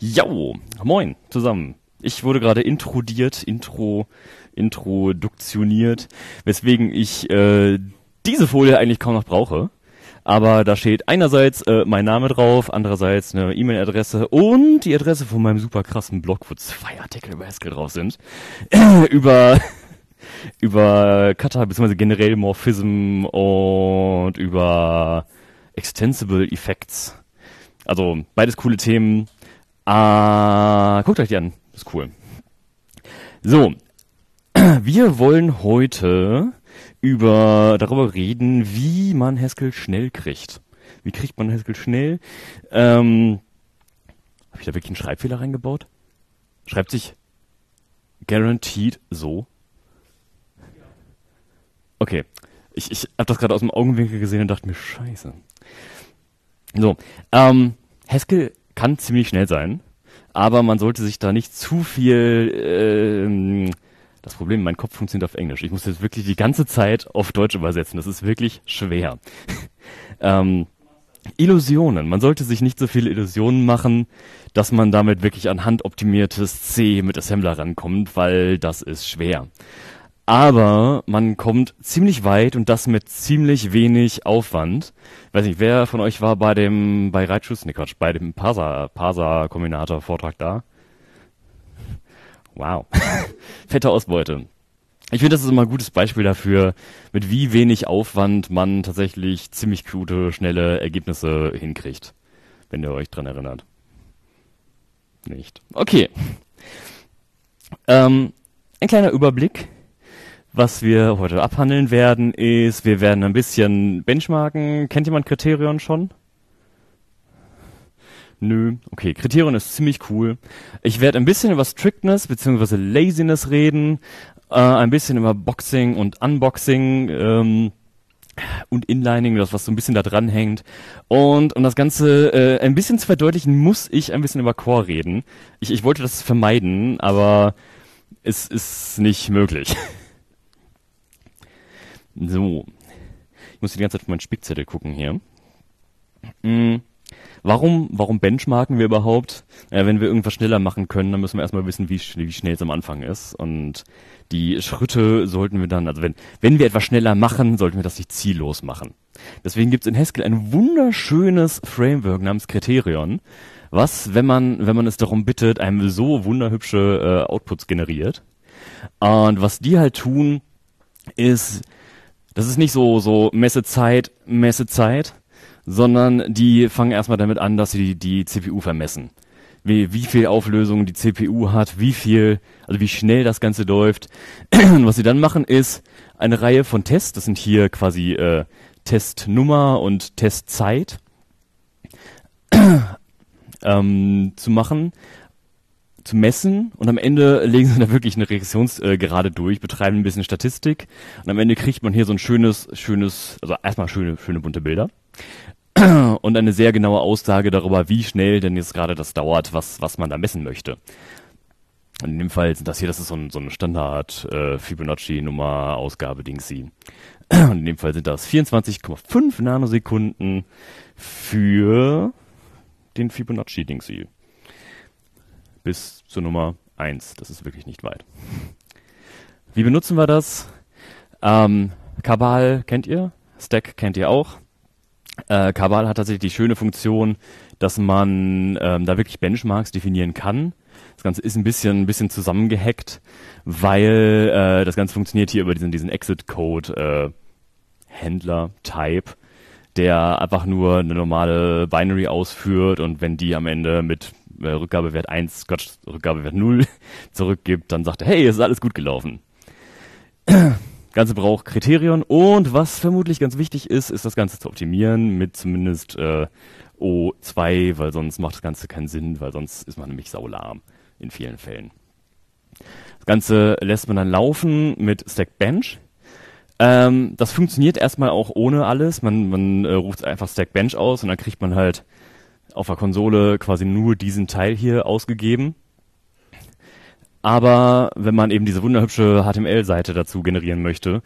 Jo, moin zusammen. Ich wurde gerade introdiert, intro, introduktioniert, weswegen ich äh, diese Folie eigentlich kaum noch brauche. Aber da steht einerseits äh, mein Name drauf, andererseits eine E-Mail-Adresse und die Adresse von meinem super krassen Blog, wo zwei Artikel über Haskell drauf sind. über über Kata bzw. generell Morphism und über Extensible Effects. Also beides coole Themen. Ah, guckt euch die an. Ist cool. So. Wir wollen heute über, darüber reden, wie man Haskell schnell kriegt. Wie kriegt man Haskell schnell? Ähm, Habe ich da wirklich einen Schreibfehler reingebaut? Schreibt sich guaranteed so. Okay. Ich, ich habe das gerade aus dem Augenwinkel gesehen und dachte mir, scheiße. So, ähm, Haskell kann ziemlich schnell sein, aber man sollte sich da nicht zu viel. Ähm, das Problem, mein Kopf funktioniert auf Englisch. Ich muss jetzt wirklich die ganze Zeit auf Deutsch übersetzen. Das ist wirklich schwer. ähm, Illusionen. Man sollte sich nicht so viele Illusionen machen, dass man damit wirklich an handoptimiertes C mit Assembler rankommt, weil das ist schwer. Aber man kommt ziemlich weit und das mit ziemlich wenig Aufwand. Weiß nicht, wer von euch war bei dem, bei Reitschuss, nee Quatsch, bei dem Parser, Parser-Kombinator Vortrag da? Wow. Fette Ausbeute. Ich finde, das ist immer ein gutes Beispiel dafür, mit wie wenig Aufwand man tatsächlich ziemlich gute, schnelle Ergebnisse hinkriegt. Wenn ihr euch dran erinnert. Nicht. Okay. Ähm, ein kleiner Überblick was wir heute abhandeln werden, ist, wir werden ein bisschen benchmarken. Kennt jemand Kriterion schon? Nö, okay, Kriterion ist ziemlich cool. Ich werde ein bisschen über Strictness bzw. Laziness reden, äh, ein bisschen über Boxing und Unboxing ähm, und Inlining, das was so ein bisschen da dran hängt. Und um das Ganze äh, ein bisschen zu verdeutlichen, muss ich ein bisschen über Core reden. Ich, ich wollte das vermeiden, aber es ist nicht möglich. So. Ich muss die ganze Zeit auf meinen Spickzettel gucken hier. Hm. Warum, warum benchmarken wir überhaupt? Äh, wenn wir irgendwas schneller machen können, dann müssen wir erstmal wissen, wie, wie schnell es am Anfang ist. Und die Schritte sollten wir dann, also wenn, wenn wir etwas schneller machen, sollten wir das nicht ziellos machen. Deswegen gibt es in Haskell ein wunderschönes Framework namens Kriterion, was, wenn man, wenn man es darum bittet, einem so wunderhübsche äh, Outputs generiert. Und was die halt tun, ist, das ist nicht so, so Messezeit, Messezeit, sondern die fangen erstmal damit an, dass sie die, die CPU vermessen. Wie, wie viel Auflösung die CPU hat, wie viel, also wie schnell das Ganze läuft. Und was sie dann machen, ist eine Reihe von Tests, das sind hier quasi äh, Testnummer und Testzeit, ähm, zu machen, zu messen und am Ende legen sie da wirklich eine Regressionsgerade äh, durch, betreiben ein bisschen Statistik und am Ende kriegt man hier so ein schönes, schönes, also erstmal schöne, schöne bunte Bilder und eine sehr genaue Aussage darüber, wie schnell denn jetzt gerade das dauert, was, was man da messen möchte. Und in dem Fall sind das hier, das ist so ein, so ein Standard äh, Fibonacci-Nummer Ausgabe Dingsy. Und in dem Fall sind das 24,5 Nanosekunden für den Fibonacci Dingsy bis zur Nummer 1. Das ist wirklich nicht weit. Wie benutzen wir das? Ähm, Kabal kennt ihr, Stack kennt ihr auch. Äh, Kabal hat tatsächlich die schöne Funktion, dass man ähm, da wirklich Benchmarks definieren kann. Das Ganze ist ein bisschen, ein bisschen zusammengehackt, weil äh, das Ganze funktioniert hier über diesen, diesen Exit-Code äh, der einfach nur eine normale Binary ausführt und wenn die am Ende mit äh, Rückgabewert 1, Gott, Rückgabewert 0 zurückgibt, dann sagt er, hey, es ist alles gut gelaufen. Ganze braucht Kriterion und was vermutlich ganz wichtig ist, ist das Ganze zu optimieren mit zumindest äh, O2, weil sonst macht das Ganze keinen Sinn, weil sonst ist man nämlich saulahm in vielen Fällen. Das Ganze lässt man dann laufen mit Stack Bench. Ähm, das funktioniert erstmal auch ohne alles. Man, man äh, ruft einfach Stack Bench aus und dann kriegt man halt auf der Konsole quasi nur diesen Teil hier ausgegeben. Aber wenn man eben diese wunderhübsche HTML-Seite dazu generieren möchte,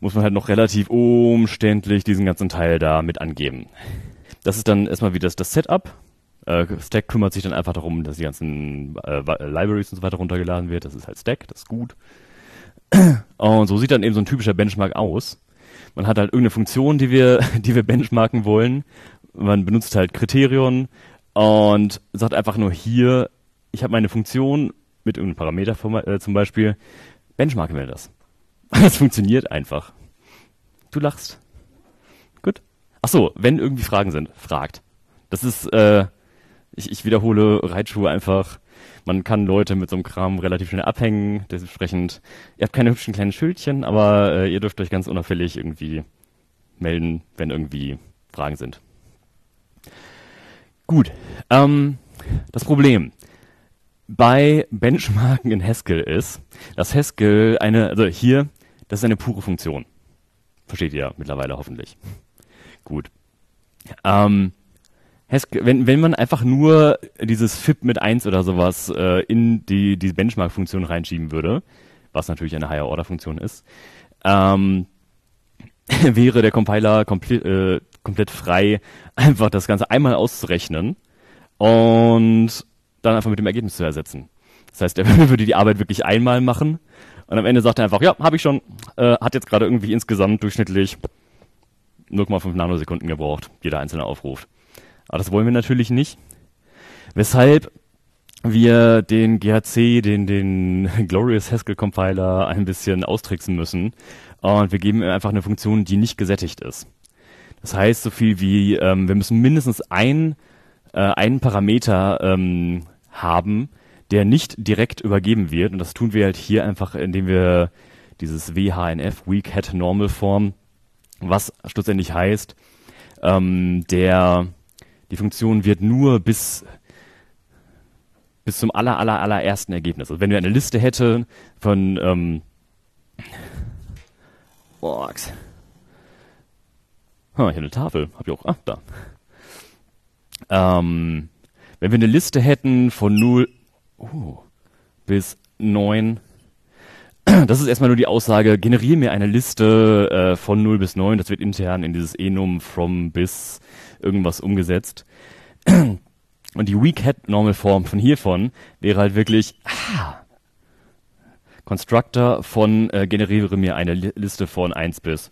muss man halt noch relativ umständlich diesen ganzen Teil da mit angeben. Das ist dann erstmal wieder das, Setup. Äh, Stack kümmert sich dann einfach darum, dass die ganzen äh, Libraries und so weiter runtergeladen wird. Das ist halt Stack, das ist gut. Und so sieht dann eben so ein typischer Benchmark aus. Man hat halt irgendeine Funktion, die wir, die wir benchmarken wollen. Man benutzt halt Kriterion und sagt einfach nur hier, ich habe meine Funktion mit irgendeinem Parameter äh, zum Beispiel, benchmarken wir das. Das funktioniert einfach. Du lachst. Gut. Ach so, wenn irgendwie Fragen sind, fragt. Das ist, äh, ich, ich wiederhole Reitschuhe einfach. Man kann Leute mit so einem Kram relativ schnell abhängen. Dementsprechend, ihr habt keine hübschen kleinen Schildchen, aber äh, ihr dürft euch ganz unauffällig irgendwie melden, wenn irgendwie Fragen sind. Gut. Ähm, das Problem bei Benchmarken in Haskell ist, dass Haskell eine, also hier, das ist eine pure Funktion. Versteht ihr mittlerweile hoffentlich. Gut. Ähm, Haskell, wenn, wenn man einfach nur dieses FIP mit 1 oder sowas äh, in die, die Benchmark-Funktion reinschieben würde, was natürlich eine Higher-Order-Funktion ist, ähm, wäre der Compiler komplett, äh, komplett frei, einfach das Ganze einmal auszurechnen und dann einfach mit dem Ergebnis zu ersetzen. Das heißt, er würde die Arbeit wirklich einmal machen und am Ende sagt er einfach, ja, habe ich schon, äh, hat jetzt gerade irgendwie insgesamt durchschnittlich 0,5 Nanosekunden gebraucht, jeder einzelne Aufruf. Aber das wollen wir natürlich nicht. Weshalb wir den GHC, den, den Glorious Haskell Compiler ein bisschen austricksen müssen. Und wir geben ihm einfach eine Funktion, die nicht gesättigt ist. Das heißt so viel wie, ähm, wir müssen mindestens ein, äh, einen Parameter ähm, haben, der nicht direkt übergeben wird. Und das tun wir halt hier einfach, indem wir dieses WHNF, Weak Hat Normal Form, was schlussendlich heißt, ähm, der, die Funktion wird nur bis, bis zum aller, aller, allerersten Ergebnis. Also wenn wir eine Liste hätten von, ähm, boah, Ah, hier eine Tafel. Hab ich auch. Ah, da. Ähm, wenn wir eine Liste hätten von 0 uh, bis 9, das ist erstmal nur die Aussage, generiere mir eine Liste äh, von 0 bis 9, das wird intern in dieses enum from bis irgendwas umgesetzt. Und die Weak Head Normal Form von hiervon wäre halt wirklich ah, Constructor von äh, generiere mir eine Li Liste von 1 bis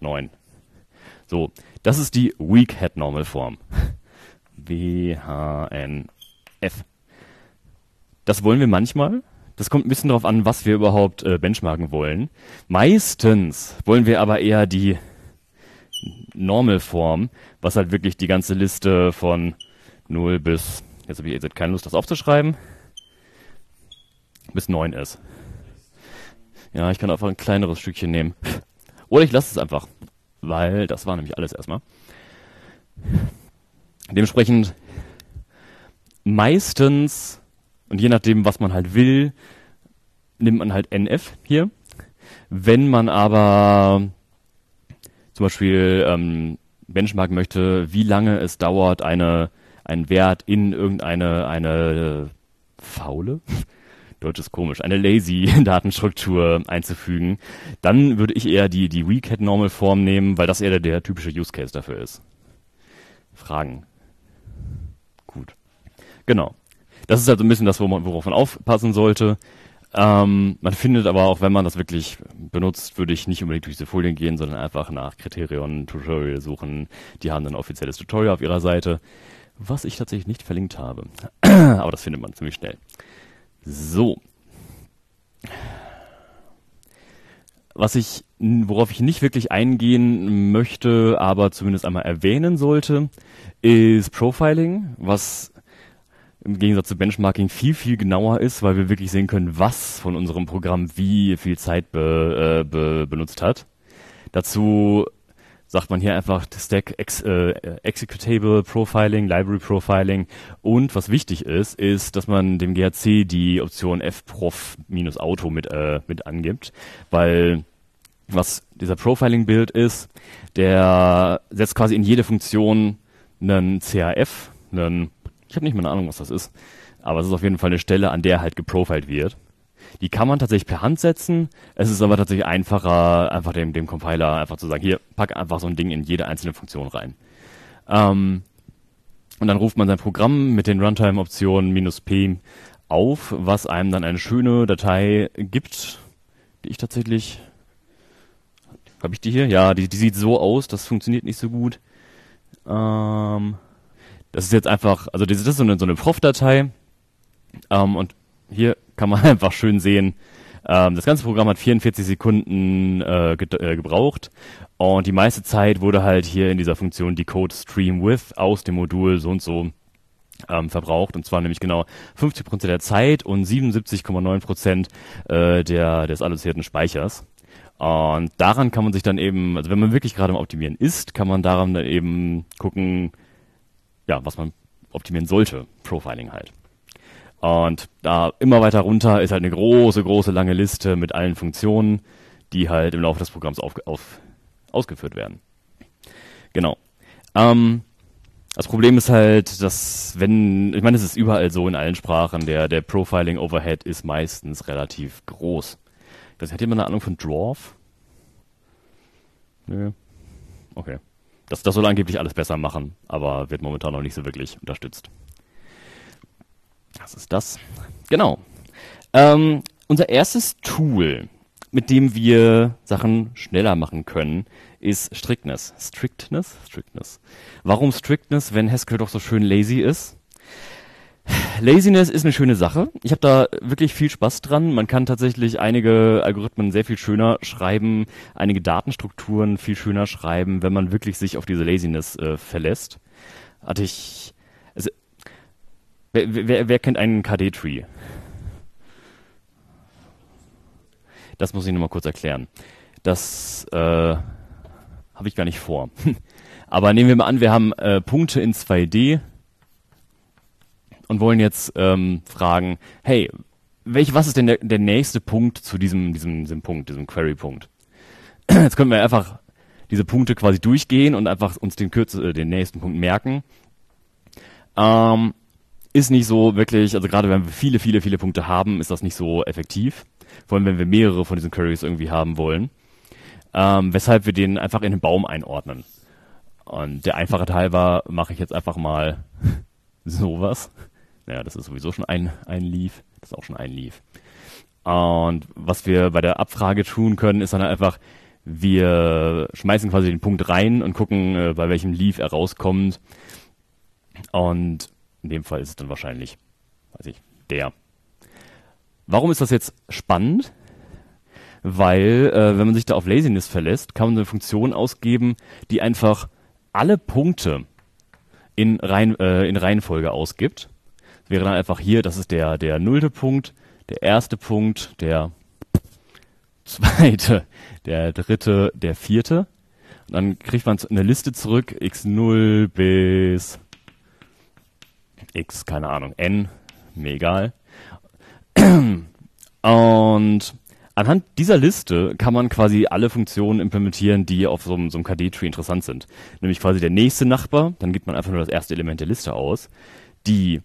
9. So, das ist die Weak Head Normal Form. W-H-N-F. Das wollen wir manchmal. Das kommt ein bisschen darauf an, was wir überhaupt äh, benchmarken wollen. Meistens wollen wir aber eher die Normal Form, was halt wirklich die ganze Liste von 0 bis, jetzt habe ich jetzt keine Lust, das aufzuschreiben, bis 9 ist. Ja, ich kann einfach ein kleineres Stückchen nehmen. Oder ich lasse es einfach weil das war nämlich alles erstmal. Dementsprechend meistens, und je nachdem, was man halt will, nimmt man halt NF hier. Wenn man aber zum Beispiel ähm, benchmarken möchte, wie lange es dauert, eine, einen Wert in irgendeine eine faule Deutsch ist komisch, eine lazy Datenstruktur einzufügen, dann würde ich eher die, die Weak Normal Form nehmen, weil das eher der, der typische Use Case dafür ist. Fragen. Gut. Genau. Das ist halt so ein bisschen das, worauf man aufpassen sollte. Ähm, man findet aber auch, wenn man das wirklich benutzt, würde ich nicht unbedingt durch diese Folien gehen, sondern einfach nach Kriterion Tutorial suchen. Die haben ein offizielles Tutorial auf ihrer Seite, was ich tatsächlich nicht verlinkt habe. aber das findet man ziemlich schnell. So. Was ich, worauf ich nicht wirklich eingehen möchte, aber zumindest einmal erwähnen sollte, ist Profiling, was im Gegensatz zu Benchmarking viel, viel genauer ist, weil wir wirklich sehen können, was von unserem Programm wie viel Zeit be, äh, be, benutzt hat. Dazu sagt man hier einfach Stack Ex, äh, Executable Profiling, Library Profiling und was wichtig ist, ist, dass man dem GRC die Option fprof-auto mit, äh, mit angibt, weil was dieser Profiling-Build ist, der setzt quasi in jede Funktion einen CAF, einen, ich habe nicht mal eine Ahnung, was das ist, aber es ist auf jeden Fall eine Stelle, an der halt geprofiled wird. Die kann man tatsächlich per Hand setzen. Es ist aber tatsächlich einfacher, einfach dem, dem Compiler einfach zu sagen, hier, pack einfach so ein Ding in jede einzelne Funktion rein. Ähm, Und dann ruft man sein Programm mit den Runtime-Optionen minus "-p" auf, was einem dann eine schöne Datei gibt, die ich tatsächlich... Habe ich die hier? Ja, die, die sieht so aus, das funktioniert nicht so gut. Ähm, das ist jetzt einfach, also das ist so eine, so eine Prof-Datei. Ähm, und hier kann man einfach schön sehen, ähm, das ganze Programm hat 44 Sekunden äh, ge äh, gebraucht und die meiste Zeit wurde halt hier in dieser Funktion Decode Stream With aus dem Modul so und so ähm, verbraucht und zwar nämlich genau 50% der Zeit und 77,9% äh, der, des allozierten Speichers. Und daran kann man sich dann eben, also wenn man wirklich gerade am Optimieren ist, kann man daran dann eben gucken, ja, was man optimieren sollte. Profiling halt. Und da immer weiter runter ist halt eine große, große lange Liste mit allen Funktionen, die halt im Laufe des Programms auf, auf, ausgeführt werden. Genau. Ähm, das Problem ist halt, dass wenn, ich meine, es ist überall so in allen Sprachen, der, der Profiling Overhead ist meistens relativ groß. Das hat jemand eine Ahnung von Dwarf? Nö. Okay. Das, das soll angeblich alles besser machen, aber wird momentan noch nicht so wirklich unterstützt. Das ist das. Genau. Ähm, unser erstes Tool, mit dem wir Sachen schneller machen können, ist Strictness. Strictness? Strictness. Warum Strictness, wenn Haskell doch so schön lazy ist? Laziness ist eine schöne Sache. Ich habe da wirklich viel Spaß dran. Man kann tatsächlich einige Algorithmen sehr viel schöner schreiben, einige Datenstrukturen viel schöner schreiben, wenn man wirklich sich auf diese Laziness äh, verlässt. Hatte ich. Wer, wer, wer kennt einen KD-Tree? Das muss ich nur mal kurz erklären. Das äh, habe ich gar nicht vor. Aber nehmen wir mal an, wir haben äh, Punkte in 2D und wollen jetzt ähm, fragen, hey, welch, was ist denn der, der nächste Punkt zu diesem, diesem, diesem Punkt, diesem Query-Punkt? Jetzt können wir einfach diese Punkte quasi durchgehen und einfach uns den, Kürze, äh, den nächsten Punkt merken. Ähm, ist nicht so wirklich, also gerade wenn wir viele, viele, viele Punkte haben, ist das nicht so effektiv. Vor allem, wenn wir mehrere von diesen Queries irgendwie haben wollen. Ähm, weshalb wir den einfach in den Baum einordnen. Und der einfache Teil war, mache ich jetzt einfach mal sowas. Naja, das ist sowieso schon ein, ein Leaf. Das ist auch schon ein Leaf. Und was wir bei der Abfrage tun können, ist dann einfach, wir schmeißen quasi den Punkt rein und gucken, äh, bei welchem Leaf er rauskommt. Und in dem Fall ist es dann wahrscheinlich, weiß ich, der. Warum ist das jetzt spannend? Weil, äh, wenn man sich da auf Laziness verlässt, kann man eine Funktion ausgeben, die einfach alle Punkte in, Reihen, äh, in Reihenfolge ausgibt wäre dann einfach hier, das ist der, der nullte Punkt, der erste Punkt, der zweite, der dritte, der vierte. Und dann kriegt man eine Liste zurück, x0 bis x, keine Ahnung, n, mir egal. Und anhand dieser Liste kann man quasi alle Funktionen implementieren, die auf so einem, so einem KD-Tree interessant sind. Nämlich quasi der nächste Nachbar, dann gibt man einfach nur das erste Element der Liste aus. Die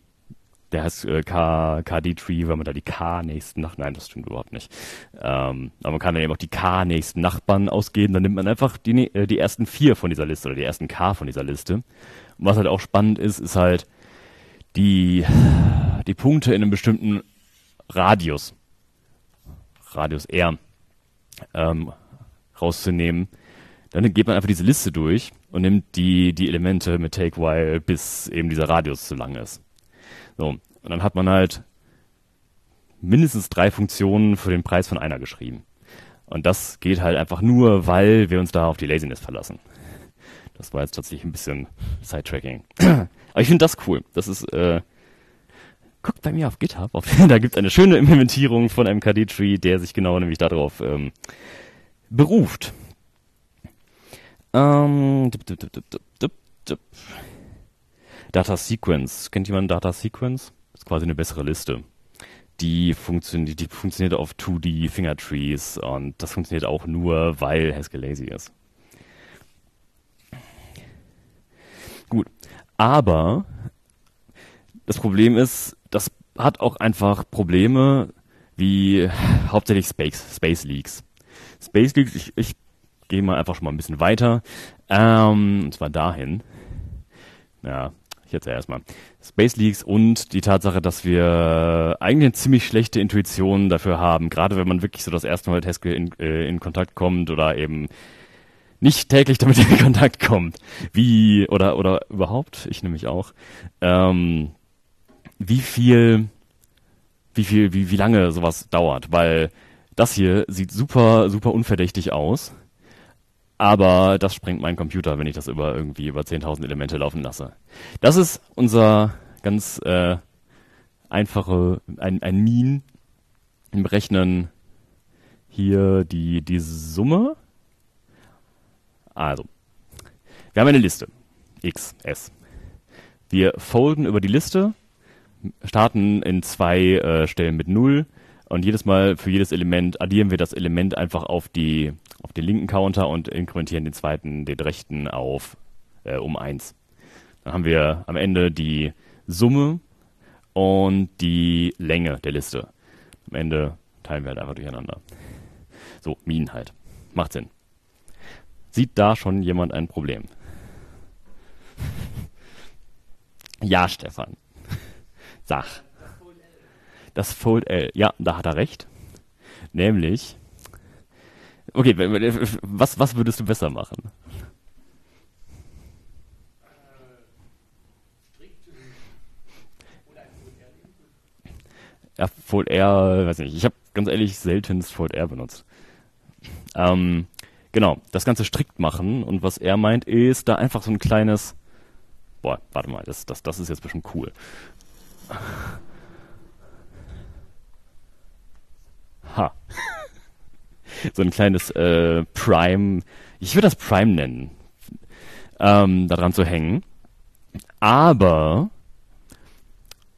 der heißt äh, KD-Tree, weil man da die K-nächsten Nachbarn, nein, das stimmt überhaupt nicht. Ähm, aber man kann dann eben auch die K-nächsten Nachbarn ausgeben, dann nimmt man einfach die, äh, die ersten vier von dieser Liste oder die ersten K von dieser Liste. Und was halt auch spannend ist, ist halt die, die Punkte in einem bestimmten Radius, Radius R, ähm, rauszunehmen. Dann geht man einfach diese Liste durch und nimmt die, die Elemente mit Take While, bis eben dieser Radius zu lang ist. So, und dann hat man halt mindestens drei Funktionen für den Preis von einer geschrieben. Und das geht halt einfach nur, weil wir uns da auf die Laziness verlassen. Das war jetzt tatsächlich ein bisschen Sidetracking. Aber ich finde das cool. Das ist, äh, guckt bei mir auf GitHub. Auf, da gibt es eine schöne Implementierung von einem KD-Tree, der sich genau nämlich darauf ähm, beruft. Ähm, dip, dip, dip, Data Sequence. Kennt jemand Data Sequence? Das ist quasi eine bessere Liste. Die, funktion die funktioniert auf 2D Finger Trees und das funktioniert auch nur, weil Haskell lazy ist. Gut. Aber das Problem ist, das hat auch einfach Probleme wie hauptsächlich Space, Space Leaks. Space Leaks, ich, ich gehe mal einfach schon mal ein bisschen weiter. Ähm, und zwar dahin. Ja, jetzt erstmal. Space Leaks und die Tatsache, dass wir eigentlich eine ziemlich schlechte Intuition dafür haben, gerade wenn man wirklich so das erste Mal mit Haskell in, äh, in Kontakt kommt oder eben nicht täglich damit in Kontakt kommt. Wie, oder, oder überhaupt, ich nämlich auch, ähm, wie viel, wie viel, wie, wie lange sowas dauert, weil das hier sieht super, super unverdächtig aus aber das sprengt mein Computer, wenn ich das über irgendwie über 10.000 Elemente laufen lasse. Das ist unser ganz äh, einfache, ein, ein Mean im Rechnen hier die, die Summe. Also, wir haben eine Liste. X, S. Wir folden über die Liste, starten in zwei äh, Stellen mit 0 und jedes Mal für jedes Element addieren wir das Element einfach auf die auf den linken Counter und inkrementieren den zweiten, den rechten auf äh, um 1. Dann haben wir am Ende die Summe und die Länge der Liste. Am Ende teilen wir halt einfach durcheinander. So, Min halt. Macht Sinn. Sieht da schon jemand ein Problem? ja, Stefan. Sag. Das Fold L. Ja, da hat er recht. Nämlich, Okay, was, was würdest du besser machen? Ja, Fold R, weiß nicht. Ich habe ganz ehrlich selten Fold R benutzt. Ähm, genau, das Ganze strikt machen und was er meint ist, da einfach so ein kleines. Boah, warte mal, das, das, das ist jetzt bestimmt cool. Ha so ein kleines äh, Prime, ich würde das Prime nennen, ähm, daran zu hängen. Aber,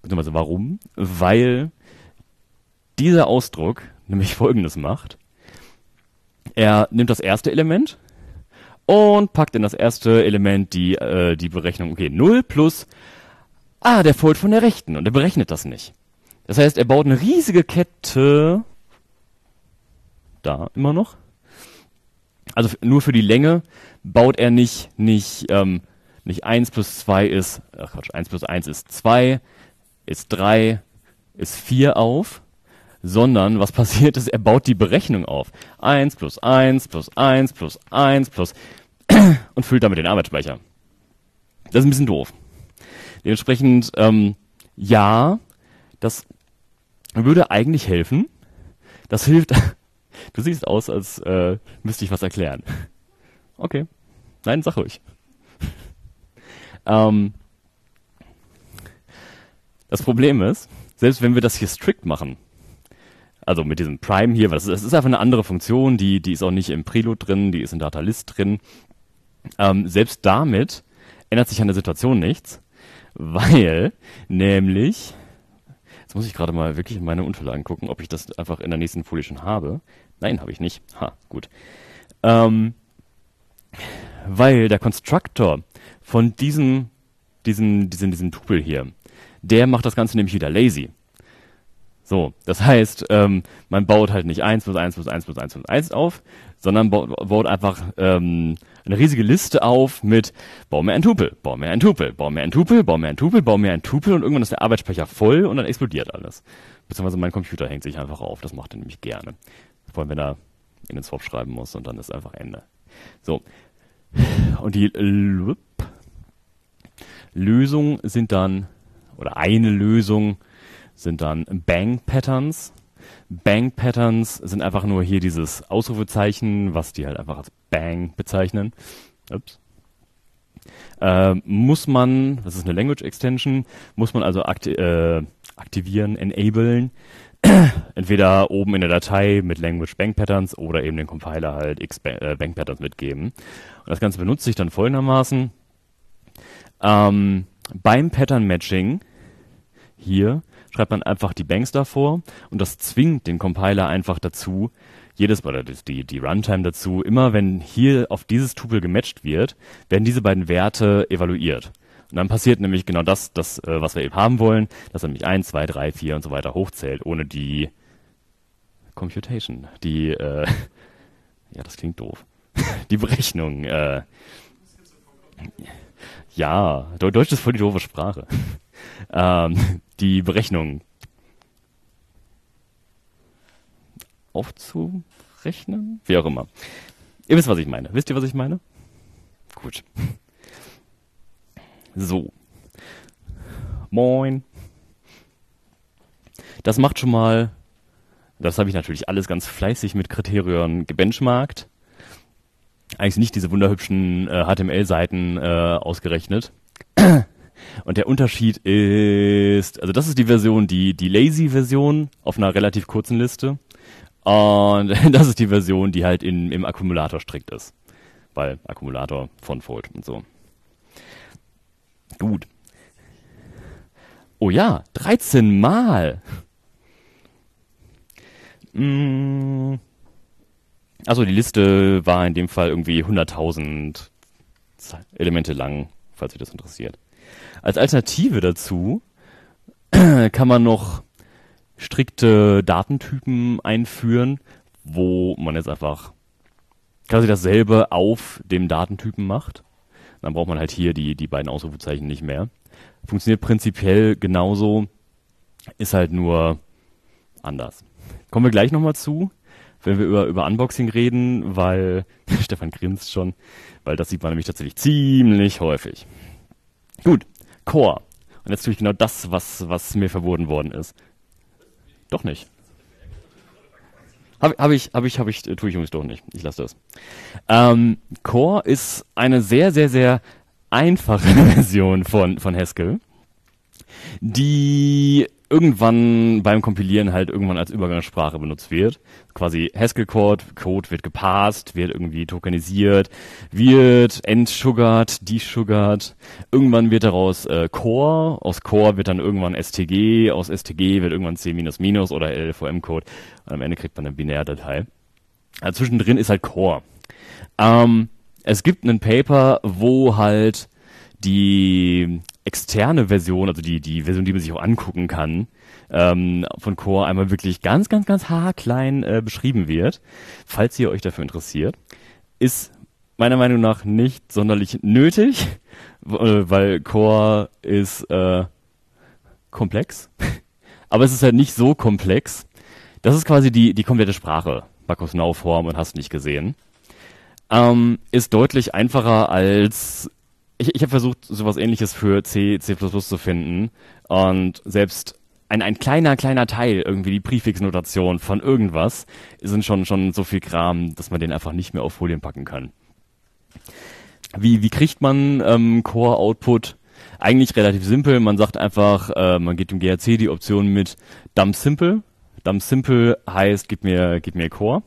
warum? Weil dieser Ausdruck nämlich folgendes macht. Er nimmt das erste Element und packt in das erste Element die, äh, die Berechnung, okay, 0 plus, ah, der Fold von der rechten und er berechnet das nicht. Das heißt, er baut eine riesige Kette da immer noch. Also nur für die Länge baut er nicht, nicht, ähm, nicht 1 plus 2 ist, ach Quatsch, 1 plus 1 ist 2, ist 3, ist 4 auf, sondern was passiert ist, er baut die Berechnung auf. 1 plus 1 plus 1 plus 1 plus und füllt damit den Arbeitsspeicher. Das ist ein bisschen doof. Dementsprechend, ähm, ja, das würde eigentlich helfen. Das hilft Du siehst aus, als äh, müsste ich was erklären. Okay. Nein, sag ruhig. ähm, das Problem ist, selbst wenn wir das hier strict machen, also mit diesem Prime hier, was es ist einfach eine andere Funktion, die, die ist auch nicht im Preload drin, die ist in Data List drin. Ähm, selbst damit ändert sich an der Situation nichts, weil nämlich, jetzt muss ich gerade mal wirklich in meine Unterlagen gucken, ob ich das einfach in der nächsten Folie schon habe. Nein, habe ich nicht. Ha, gut. Ähm, weil der Constructor von diesem, diesem, diesem, diesem Tupel hier, der macht das Ganze nämlich wieder lazy. So, das heißt, ähm, man baut halt nicht 1 plus 1 plus 1 plus 1 plus 1 auf, sondern baut, baut einfach ähm, eine riesige Liste auf mit bau mir ein Tupel, bau mir ein Tupel, bau mir ein Tupel, bau mir ein Tupel, bau mir ein Tupel und irgendwann ist der Arbeitsspeicher voll und dann explodiert alles. Beziehungsweise mein Computer hängt sich einfach auf, das macht er nämlich gerne. Vor allem, wenn er in den Swap schreiben muss und dann ist einfach Ende. So. Und die Lösung sind dann, oder eine Lösung sind dann Bang Patterns. Bang Patterns sind einfach nur hier dieses Ausrufezeichen, was die halt einfach als Bang bezeichnen. Ups. Äh, muss man, das ist eine Language Extension, muss man also akti äh, aktivieren, enablen, entweder oben in der Datei mit Language Bank Patterns oder eben den Compiler halt X äh, Bank Patterns mitgeben. Und das Ganze benutze ich dann folgendermaßen. Ähm, beim Pattern Matching hier schreibt man einfach die Banks davor und das zwingt den Compiler einfach dazu, jedes oder die, die Runtime dazu, immer wenn hier auf dieses Tupel gematcht wird, werden diese beiden Werte evaluiert. Und dann passiert nämlich genau das, das äh, was wir eben haben wollen, dass er nämlich 1, 2, 3, 4 und so weiter hochzählt, ohne die Computation, die, äh, ja, das klingt doof, die Berechnung. Äh, Ja, Deutsch ist voll die doofe Sprache. ähm, die Berechnung aufzurechnen? Wie auch immer. Ihr wisst, was ich meine. Wisst ihr, was ich meine? Gut. So. Moin. Das macht schon mal, das habe ich natürlich alles ganz fleißig mit Kriterien gebenchmarkt. Eigentlich nicht diese wunderhübschen äh, HTML-Seiten äh, ausgerechnet. Und der Unterschied ist, also das ist die Version, die, die Lazy-Version auf einer relativ kurzen Liste. Und das ist die Version, die halt in, im Akkumulator strikt ist. Weil Akkumulator von Fold und so. Gut. Oh ja, 13 Mal. Mm. Also die Liste war in dem Fall irgendwie 100.000 Elemente lang, falls euch das interessiert. Als Alternative dazu kann man noch strikte Datentypen einführen, wo man jetzt einfach quasi dasselbe auf dem Datentypen macht. Dann braucht man halt hier die, die beiden Ausrufezeichen nicht mehr. Funktioniert prinzipiell genauso, ist halt nur anders. Kommen wir gleich nochmal zu, wenn wir über, über Unboxing reden, weil Stefan grinst schon, weil das sieht man nämlich tatsächlich ziemlich häufig. Gut, Core. Und jetzt tue ich genau das, was, was mir verboten worden ist. Doch nicht. Habe hab ich, habe ich, habe ich, tue ich übrigens doch nicht. Ich lasse das. Ähm, Core ist eine sehr, sehr, sehr einfache Version von, von Haskell, die irgendwann beim Kompilieren halt irgendwann als Übergangssprache benutzt wird. Quasi Haskell-Code, Code wird gepasst, wird irgendwie tokenisiert, wird entsugared, desugared. Irgendwann wird daraus äh, Core, aus Core wird dann irgendwann STG, aus STG wird irgendwann C-, oder LLVM-Code und am Ende kriegt man eine Binärdatei. Also zwischendrin ist halt Core. Ähm, es gibt einen Paper, wo halt die externe Version, also die, die Version, die man sich auch angucken kann, ähm, von Core einmal wirklich ganz, ganz, ganz haarklein äh, beschrieben wird, falls ihr euch dafür interessiert, ist meiner Meinung nach nicht sonderlich nötig, äh, weil Core ist äh, komplex, aber es ist halt nicht so komplex. Das ist quasi die, die komplette Sprache, Bacchus Now Form und hast nicht gesehen. Ähm, ist deutlich einfacher als ich, ich habe versucht, sowas ähnliches für C, C zu finden. Und selbst ein, ein kleiner, kleiner Teil, irgendwie die Präfixnotation von irgendwas, sind schon, schon so viel Kram, dass man den einfach nicht mehr auf Folien packen kann. Wie, wie kriegt man ähm, Core-Output? Eigentlich relativ simpel. Man sagt einfach, äh, man gibt dem GRC die Option mit dump simple. Dump simple heißt, gib mir, gib mir Core.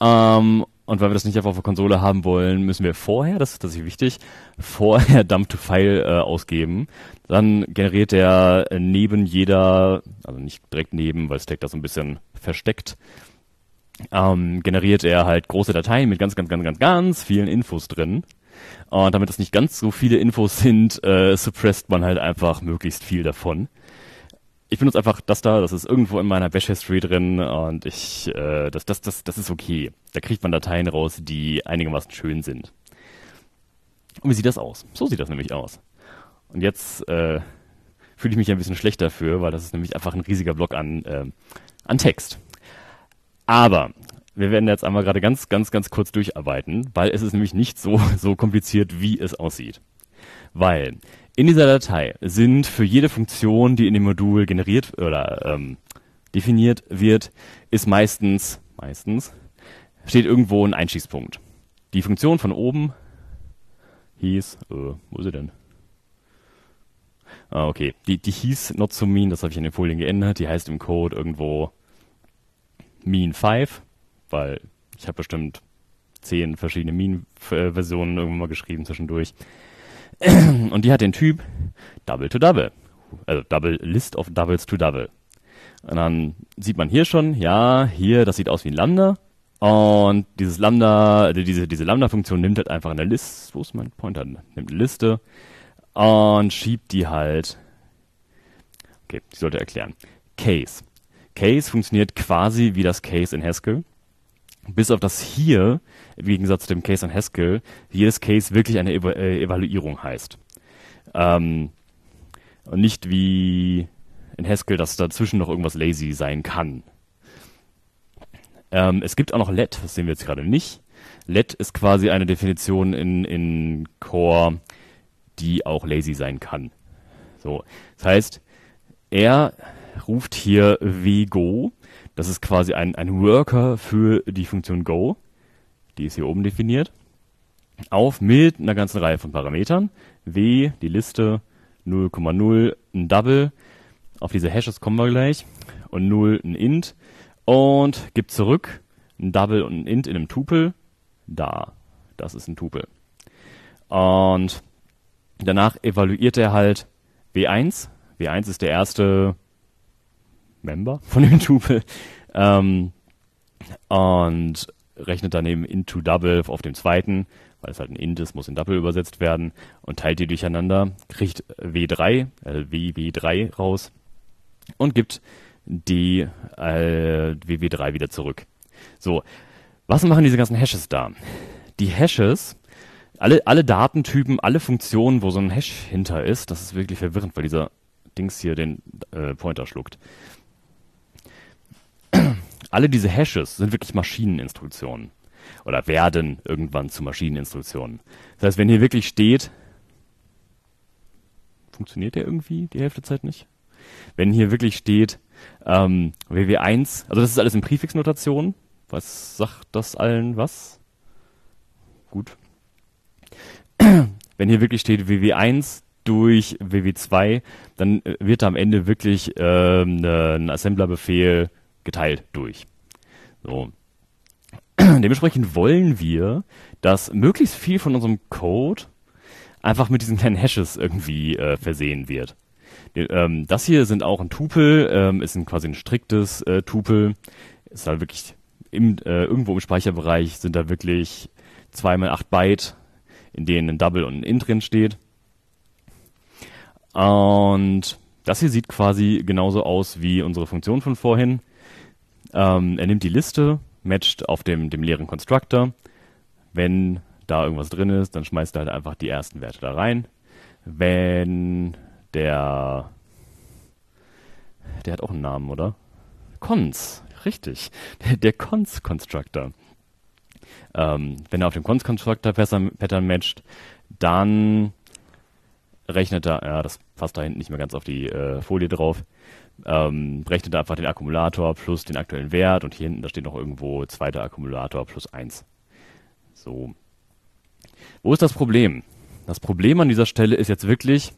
Ähm, und weil wir das nicht einfach auf der Konsole haben wollen, müssen wir vorher, das ist tatsächlich wichtig, vorher Dump to File äh, ausgeben. Dann generiert er äh, neben jeder, also nicht direkt neben, weil Stack das so ein bisschen versteckt, ähm, generiert er halt große Dateien mit ganz, ganz, ganz, ganz, ganz vielen Infos drin. Und damit das nicht ganz so viele Infos sind, äh, suppresst man halt einfach möglichst viel davon ich benutze einfach das da, das ist irgendwo in meiner Bash History drin und ich, äh, das, das, das, das ist okay. Da kriegt man Dateien raus, die einigermaßen schön sind. Und wie sieht das aus? So sieht das nämlich aus. Und jetzt äh, fühle ich mich ein bisschen schlecht dafür, weil das ist nämlich einfach ein riesiger Block an, äh, an Text. Aber wir werden jetzt einmal gerade ganz, ganz, ganz kurz durcharbeiten, weil es ist nämlich nicht so, so kompliziert, wie es aussieht. Weil in dieser Datei sind für jede Funktion, die in dem Modul generiert oder ähm, definiert wird, ist meistens, meistens, steht irgendwo ein Einstiegspunkt. Die Funktion von oben hieß, äh, wo ist sie denn? Ah, okay. Die, die hieß not so mean, das habe ich in den Folien geändert. Die heißt im Code irgendwo mean 5, weil ich habe bestimmt zehn verschiedene mean-Versionen irgendwann mal geschrieben zwischendurch. Und die hat den Typ Double to Double. Also Double List of Doubles to Double. Und dann sieht man hier schon, ja, hier, das sieht aus wie ein Lambda. Und dieses Lambda, also diese, diese Lambda-Funktion nimmt halt einfach eine Liste, wo ist mein Pointer? Nimmt eine Liste und schiebt die halt. Okay, ich sollte erklären. Case. Case funktioniert quasi wie das Case in Haskell. Bis auf das hier, im Gegensatz zu dem Case an Haskell, jedes Case wirklich eine Eva äh, Evaluierung heißt. Ähm, und nicht wie in Haskell, dass dazwischen noch irgendwas lazy sein kann. Ähm, es gibt auch noch let, das sehen wir jetzt gerade nicht. Let ist quasi eine Definition in, in Core, die auch lazy sein kann. So, das heißt, er ruft hier wgo, das ist quasi ein, ein Worker für die Funktion go, die ist hier oben definiert, auf mit einer ganzen Reihe von Parametern, w, die Liste, 0,0, ein Double, auf diese Hashes kommen wir gleich, und 0 ein int, und gibt zurück ein Double und ein int in einem Tupel, da, das ist ein Tupel. Und danach evaluiert er halt W1. W1 ist der erste Member von dem Tupel. Ähm, und rechnet daneben into Double auf dem zweiten, weil es halt ein Int ist, muss in Double übersetzt werden und teilt die durcheinander, kriegt W3, äh, WW3 raus und gibt die äh, WW3 wieder zurück. So, was machen diese ganzen Hashes da? Die Hashes alle, alle Datentypen, alle Funktionen, wo so ein Hash hinter ist, das ist wirklich verwirrend, weil dieser Dings hier den äh, Pointer schluckt. Alle diese Hashes sind wirklich Maschineninstruktionen oder werden irgendwann zu Maschineninstruktionen. Das heißt, wenn hier wirklich steht, funktioniert der irgendwie die Hälfte Zeit nicht? Wenn hier wirklich steht ähm, WW1, also das ist alles in Präfixnotation, was sagt das allen was? Gut, wenn hier wirklich steht WW1 durch WW2, dann äh, wird da am Ende wirklich ähm, ne, ein Assemblerbefehl geteilt durch. So. Dementsprechend wollen wir, dass möglichst viel von unserem Code einfach mit diesen kleinen Hashes irgendwie äh, versehen wird. Ähm, das hier sind auch ein Tupel, ähm, ist ein, quasi ein striktes äh, Tupel. Ist halt wirklich im, äh, irgendwo im Speicherbereich sind da wirklich 2 mal 8 Byte in denen ein Double und ein Int drin steht. Und das hier sieht quasi genauso aus wie unsere Funktion von vorhin. Ähm, er nimmt die Liste, matcht auf dem, dem leeren Constructor. Wenn da irgendwas drin ist, dann schmeißt er halt einfach die ersten Werte da rein. Wenn der, der hat auch einen Namen, oder? Cons, richtig. Der, der Cons-Constructor. Ähm, wenn er auf dem Cons-Constructor-Pattern matcht, dann rechnet er, ja, das passt da hinten nicht mehr ganz auf die äh, Folie drauf, ähm, rechnet einfach den Akkumulator plus den aktuellen Wert und hier hinten, da steht noch irgendwo zweiter Akkumulator plus 1. So. Wo ist das Problem? Das Problem an dieser Stelle ist jetzt wirklich,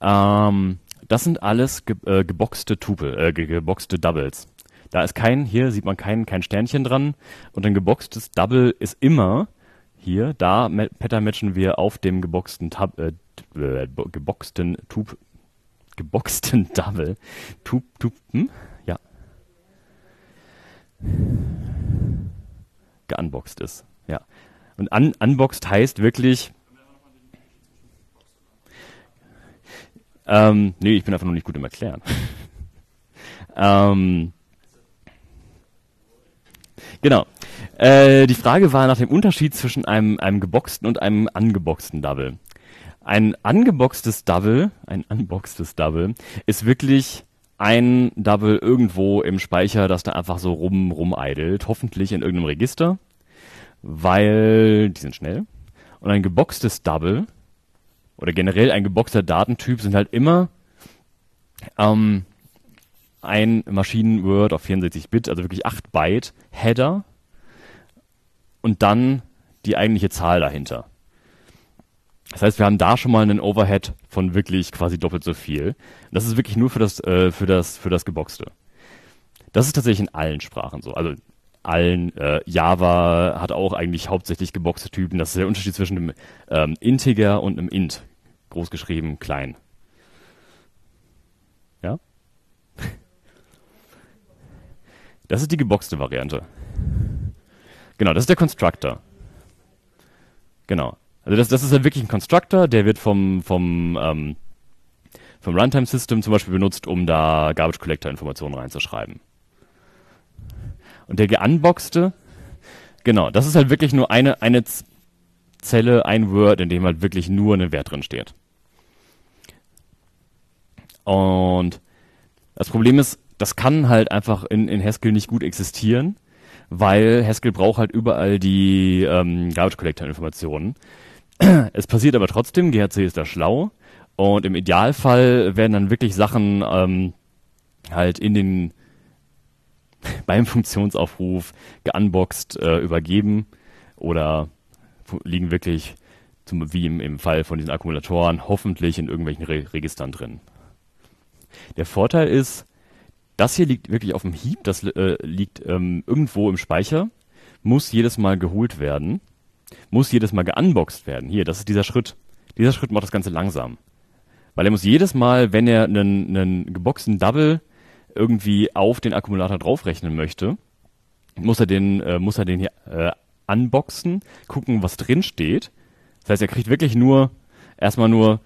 ähm, das sind alles ge äh, geboxte Tupel, äh, geboxte Doubles. Da ist kein, hier sieht man kein, kein Sternchen dran. Und ein geboxtes Double ist immer hier, da Pattern matchen wir auf dem geboxten Tab, äh, äh, geboxten Tub, geboxten Double. Tub, Tub, hm? Ja. Geunboxed ist, ja. Und un unboxed heißt wirklich, ähm, nee, ich bin einfach noch nicht gut im Erklären. ähm, Genau. Äh, die Frage war nach dem Unterschied zwischen einem, einem geboxten und einem angeboxten Double. Ein angeboxtes Double, ein unboxtes Double, ist wirklich ein Double irgendwo im Speicher, das da einfach so rum, rumeidelt, hoffentlich in irgendeinem Register, weil die sind schnell. Und ein geboxtes Double oder generell ein geboxter Datentyp sind halt immer ähm, ein Maschinenword auf 64-Bit, also wirklich 8 Byte Header und dann die eigentliche Zahl dahinter. Das heißt, wir haben da schon mal einen Overhead von wirklich quasi doppelt so viel. Das ist wirklich nur für das, äh, für das, für das Geboxte. Das ist tatsächlich in allen Sprachen so. Also allen, äh, Java hat auch eigentlich hauptsächlich geboxte Typen. Das ist der Unterschied zwischen einem ähm, Integer und einem Int. Groß geschrieben, klein. Ja? Das ist die geboxte Variante. Genau, das ist der Constructor. Genau. Also das, das ist ja wirklich ein Constructor, der wird vom, vom, ähm, vom Runtime System zum Beispiel benutzt, um da Garbage Collector Informationen reinzuschreiben. Und der geunboxte, Genau, das ist halt wirklich nur eine, eine Zelle, ein Word, in dem halt wirklich nur ein Wert drin steht. Und das Problem ist, das kann halt einfach in, in Haskell nicht gut existieren, weil Haskell braucht halt überall die ähm, Garbage Collector Informationen. Es passiert aber trotzdem, GHC ist da schlau und im Idealfall werden dann wirklich Sachen ähm, halt in den beim Funktionsaufruf geunboxed äh, übergeben oder liegen wirklich zum, wie im, im Fall von diesen Akkumulatoren hoffentlich in irgendwelchen Re Registern drin. Der Vorteil ist, das hier liegt wirklich auf dem Heap, das äh, liegt ähm, irgendwo im Speicher, muss jedes Mal geholt werden, muss jedes Mal geunboxed werden. Hier, das ist dieser Schritt. Dieser Schritt macht das Ganze langsam. Weil er muss jedes Mal, wenn er einen, einen geboxten Double irgendwie auf den Akkumulator draufrechnen möchte, muss er den, äh, muss er den hier äh, unboxen, gucken, was drin steht. Das heißt, er kriegt wirklich nur erstmal nur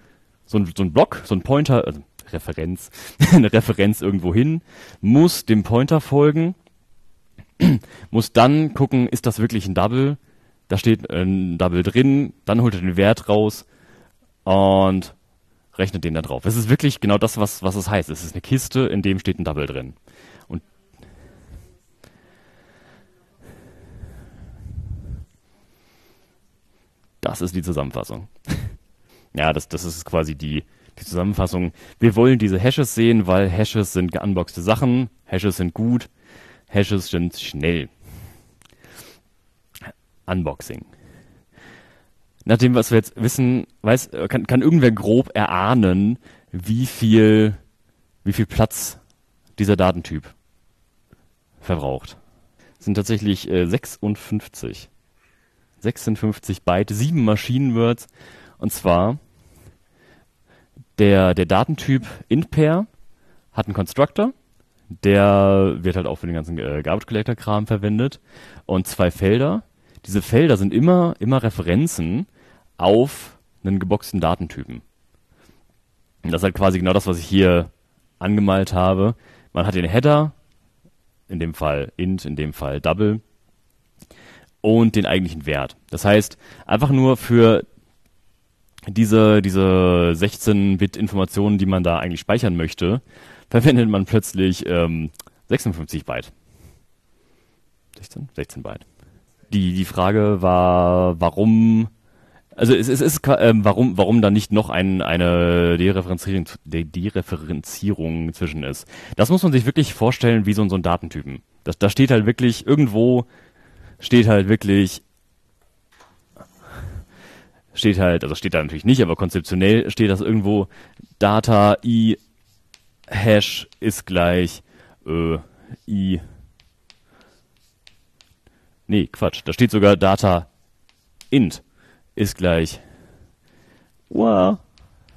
so ein, so ein Block, so ein Pointer, also Referenz, eine Referenz irgendwo hin, muss dem Pointer folgen, muss dann gucken, ist das wirklich ein Double? Da steht ein Double drin, dann holt er den Wert raus und rechnet den da drauf. Es ist wirklich genau das, was, was es heißt. Es ist eine Kiste, in dem steht ein Double drin. Und das ist die Zusammenfassung. ja, das, das ist quasi die, die Zusammenfassung. Wir wollen diese Hashes sehen, weil Hashes sind geunboxte Sachen, Hashes sind gut, Hashes sind schnell. Unboxing nach dem, was wir jetzt wissen, weiß, kann, kann irgendwer grob erahnen, wie viel, wie viel Platz dieser Datentyp verbraucht. Das sind tatsächlich äh, 56. 56 Byte, sieben Maschinenwords. Und zwar der, der Datentyp intpair hat einen Constructor, der wird halt auch für den ganzen äh, Garbage Collector Kram verwendet und zwei Felder, diese Felder sind immer, immer Referenzen auf einen geboxten Datentypen. Und das ist halt quasi genau das, was ich hier angemalt habe. Man hat den Header, in dem Fall int, in dem Fall double, und den eigentlichen Wert. Das heißt, einfach nur für diese, diese 16-Bit-Informationen, die man da eigentlich speichern möchte, verwendet man plötzlich ähm, 56 Byte. 16? 16 Byte die, die Frage war, warum, also es, es ist, ähm, warum, warum da nicht noch ein, eine Dereferenzierung, Dereferenzierung zwischen ist. Das muss man sich wirklich vorstellen wie so, so ein Datentypen. Das, da steht halt wirklich, irgendwo steht halt wirklich, steht halt, also steht da natürlich nicht, aber konzeptionell steht das irgendwo, Data i Hash ist gleich äh, i Nee, Quatsch. Da steht sogar Data int ist gleich. Wow.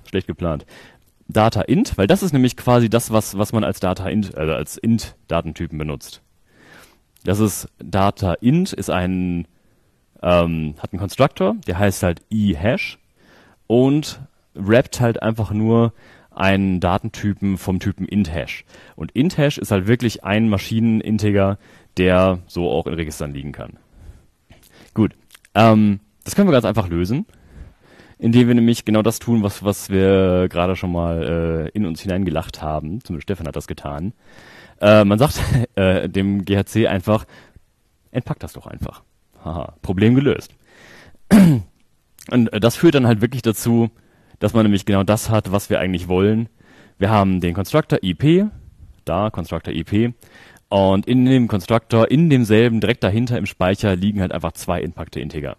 Schlecht geplant. Data int, weil das ist nämlich quasi das, was, was man als Data int, also als int Datentypen benutzt. Das ist Data int ist ein, ähm, hat einen Constructor, der heißt halt eHash und wrappt halt einfach nur einen Datentypen vom Typen int-hash. Und int-hash ist halt wirklich ein Maschineninteger, der so auch in Registern liegen kann. Gut, ähm, das können wir ganz einfach lösen, indem wir nämlich genau das tun, was, was wir gerade schon mal äh, in uns hineingelacht haben. Zumindest Stefan hat das getan. Äh, man sagt äh, dem GHC einfach, entpackt das doch einfach. Haha, Problem gelöst. Und äh, das führt dann halt wirklich dazu, dass man nämlich genau das hat, was wir eigentlich wollen. Wir haben den Constructor IP, da Constructor IP, und in dem Constructor, in demselben, direkt dahinter im Speicher, liegen halt einfach zwei inpackte Integer.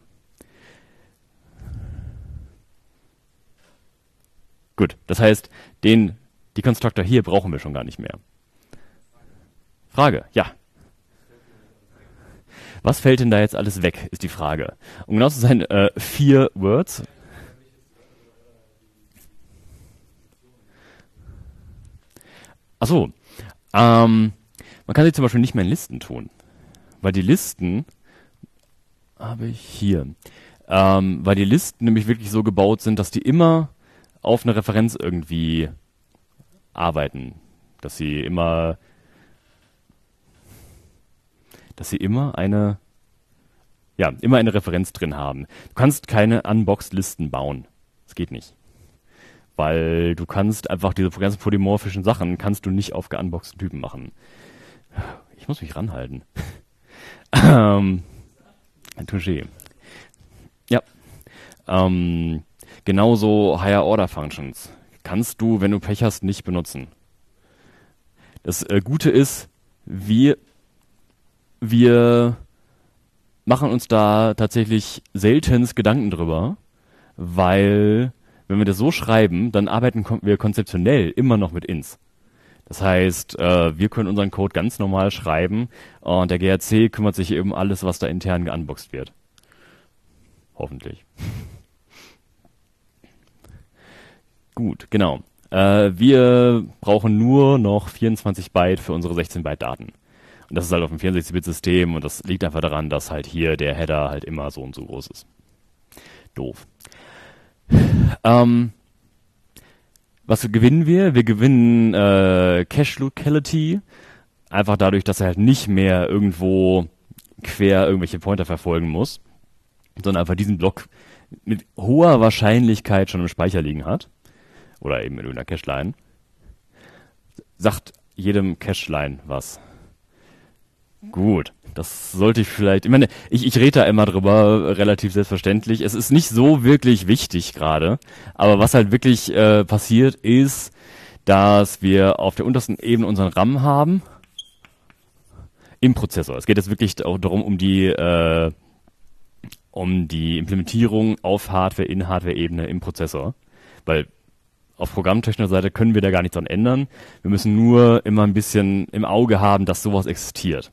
Gut, das heißt, den, die Constructor hier brauchen wir schon gar nicht mehr. Frage, ja. Was fällt denn da jetzt alles weg, ist die Frage. Um genau zu sein, äh, vier Words. Achso, ähm, man kann sie zum Beispiel nicht mehr in Listen tun, weil die Listen habe ich hier, ähm, weil die Listen nämlich wirklich so gebaut sind, dass die immer auf eine Referenz irgendwie arbeiten, dass sie immer, dass sie immer eine ja, immer eine Referenz drin haben. Du kannst keine Unboxed-Listen bauen. Das geht nicht. Weil du kannst einfach diese ganzen polymorphischen Sachen kannst du nicht auf geunboxten Typen machen. Ich muss mich ranhalten. ähm, Touché. Ja. Ähm, genauso Higher Order Functions. Kannst du, wenn du Pech hast, nicht benutzen. Das äh, Gute ist, wir, wir machen uns da tatsächlich seltenst Gedanken drüber, weil wenn wir das so schreiben, dann arbeiten wir konzeptionell immer noch mit ins. Das heißt, äh, wir können unseren Code ganz normal schreiben und der GRC kümmert sich eben alles, was da intern geunboxed wird. Hoffentlich. Gut, genau. Äh, wir brauchen nur noch 24 Byte für unsere 16 Byte Daten. Und das ist halt auf dem 64-Bit-System und das liegt einfach daran, dass halt hier der Header halt immer so und so groß ist. Doof. Ähm, was gewinnen wir? Wir gewinnen äh, Cache Locality, einfach dadurch, dass er halt nicht mehr irgendwo quer irgendwelche Pointer verfolgen muss, sondern einfach diesen Block mit hoher Wahrscheinlichkeit schon im Speicher liegen hat. Oder eben in irgendeiner Cache-Line. Sagt jedem Cache-Line was. Gut, das sollte ich vielleicht. Ich meine, ich, ich rede da immer drüber, relativ selbstverständlich. Es ist nicht so wirklich wichtig gerade, aber was halt wirklich äh, passiert, ist, dass wir auf der untersten Ebene unseren RAM haben im Prozessor. Es geht jetzt wirklich auch darum, um die äh, um die Implementierung auf Hardware in Hardware-Ebene im Prozessor, weil auf programmtechnischer Seite können wir da gar nichts dran ändern. Wir müssen nur immer ein bisschen im Auge haben, dass sowas existiert.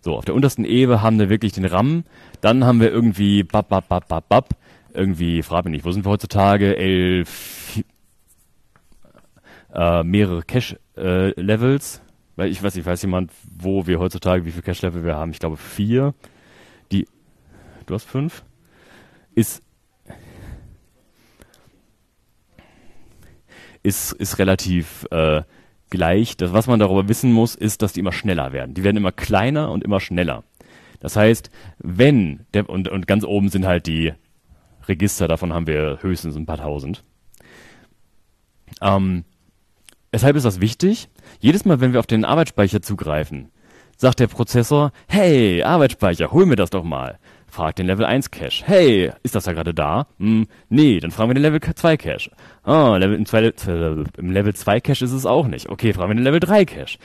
So, auf der untersten Ebene haben wir wirklich den RAM, dann haben wir irgendwie bap, bap, bap, bap, bap, irgendwie, frag mich nicht, wo sind wir heutzutage? Elf, äh, mehrere Cache-Levels, äh, weil ich weiß nicht, weiß jemand, wo wir heutzutage, wie viele Cache-Level wir haben? Ich glaube vier. Die, du hast fünf? Ist, ist, ist relativ, äh, gleich. Das, was man darüber wissen muss, ist, dass die immer schneller werden. Die werden immer kleiner und immer schneller. Das heißt, wenn, der, und, und ganz oben sind halt die Register, davon haben wir höchstens ein paar tausend. Ähm, weshalb ist das wichtig? Jedes Mal, wenn wir auf den Arbeitsspeicher zugreifen, sagt der Prozessor, hey, Arbeitsspeicher, hol mir das doch mal. Fragt den Level 1 Cache. Hey, ist das da gerade da? Hm, nee, dann fragen wir den Level 2 Cache. Ah, Level, im, zwei, im Level 2 Cache ist es auch nicht. Okay, fragen wir den Level 3 Cache.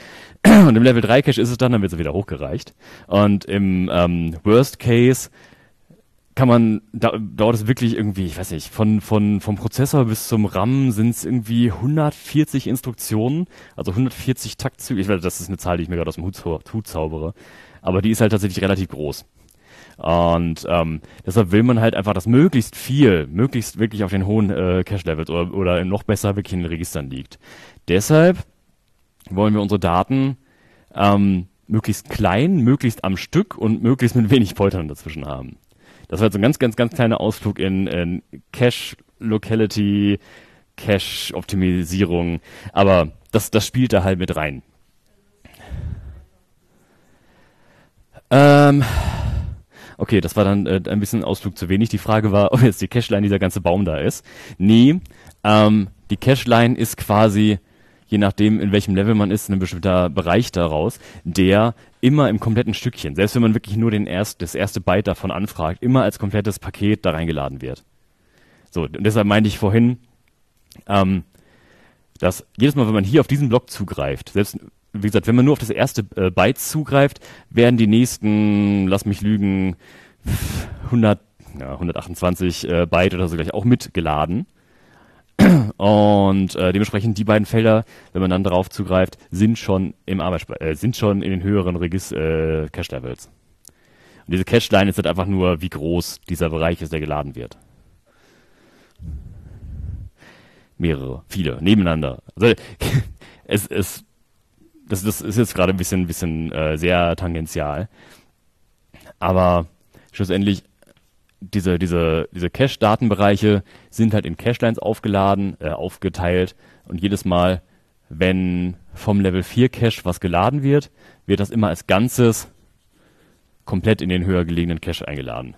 Und im Level 3 Cache ist es dann, dann wird es wieder hochgereicht. Und im ähm, Worst Case kann man, da, dauert es wirklich irgendwie, ich weiß nicht, von, von, vom Prozessor bis zum RAM sind es irgendwie 140 Instruktionen, also 140 Taktzüge. Ich weiß, das ist eine Zahl, die ich mir gerade aus dem Hut, Hut zaubere. Aber die ist halt tatsächlich relativ groß. Und ähm, deshalb will man halt einfach, dass möglichst viel, möglichst wirklich auf den hohen äh, Cache-Levels oder, oder noch besser wirklich in den Registern liegt. Deshalb wollen wir unsere Daten ähm, möglichst klein, möglichst am Stück und möglichst mit wenig Poltern dazwischen haben. Das war jetzt ein ganz, ganz, ganz kleiner Ausflug in, in Cache Locality, Cache Optimisierung, aber das, das spielt da halt mit rein. Ähm, Okay, das war dann äh, ein bisschen Ausflug zu wenig. Die Frage war, ob jetzt die Cashline dieser ganze Baum da ist. Nee, ähm, die Cashline ist quasi, je nachdem, in welchem Level man ist, ein bestimmter Bereich daraus, der immer im kompletten Stückchen, selbst wenn man wirklich nur den erst, das erste Byte davon anfragt, immer als komplettes Paket da reingeladen wird. So, und deshalb meinte ich vorhin, ähm, dass jedes Mal, wenn man hier auf diesen Block zugreift, selbst wie gesagt, wenn man nur auf das erste äh, Byte zugreift, werden die nächsten, lass mich lügen, 100, ja, 128 äh, Byte oder so gleich auch mitgeladen. Und äh, dementsprechend die beiden Felder, wenn man dann darauf zugreift, sind schon im Arbeitsspeicher, äh, sind schon in den höheren Regis äh, Cache Levels. Und diese Cache Line ist halt einfach nur, wie groß dieser Bereich ist, der geladen wird. Mehrere, viele, nebeneinander. Also es, es das, das ist jetzt gerade ein bisschen, bisschen äh, sehr tangential. Aber schlussendlich, diese, diese, diese Cache-Datenbereiche sind halt in Cache-Lines aufgeladen, äh, aufgeteilt und jedes Mal, wenn vom Level 4 Cache was geladen wird, wird das immer als Ganzes komplett in den höher gelegenen Cache eingeladen.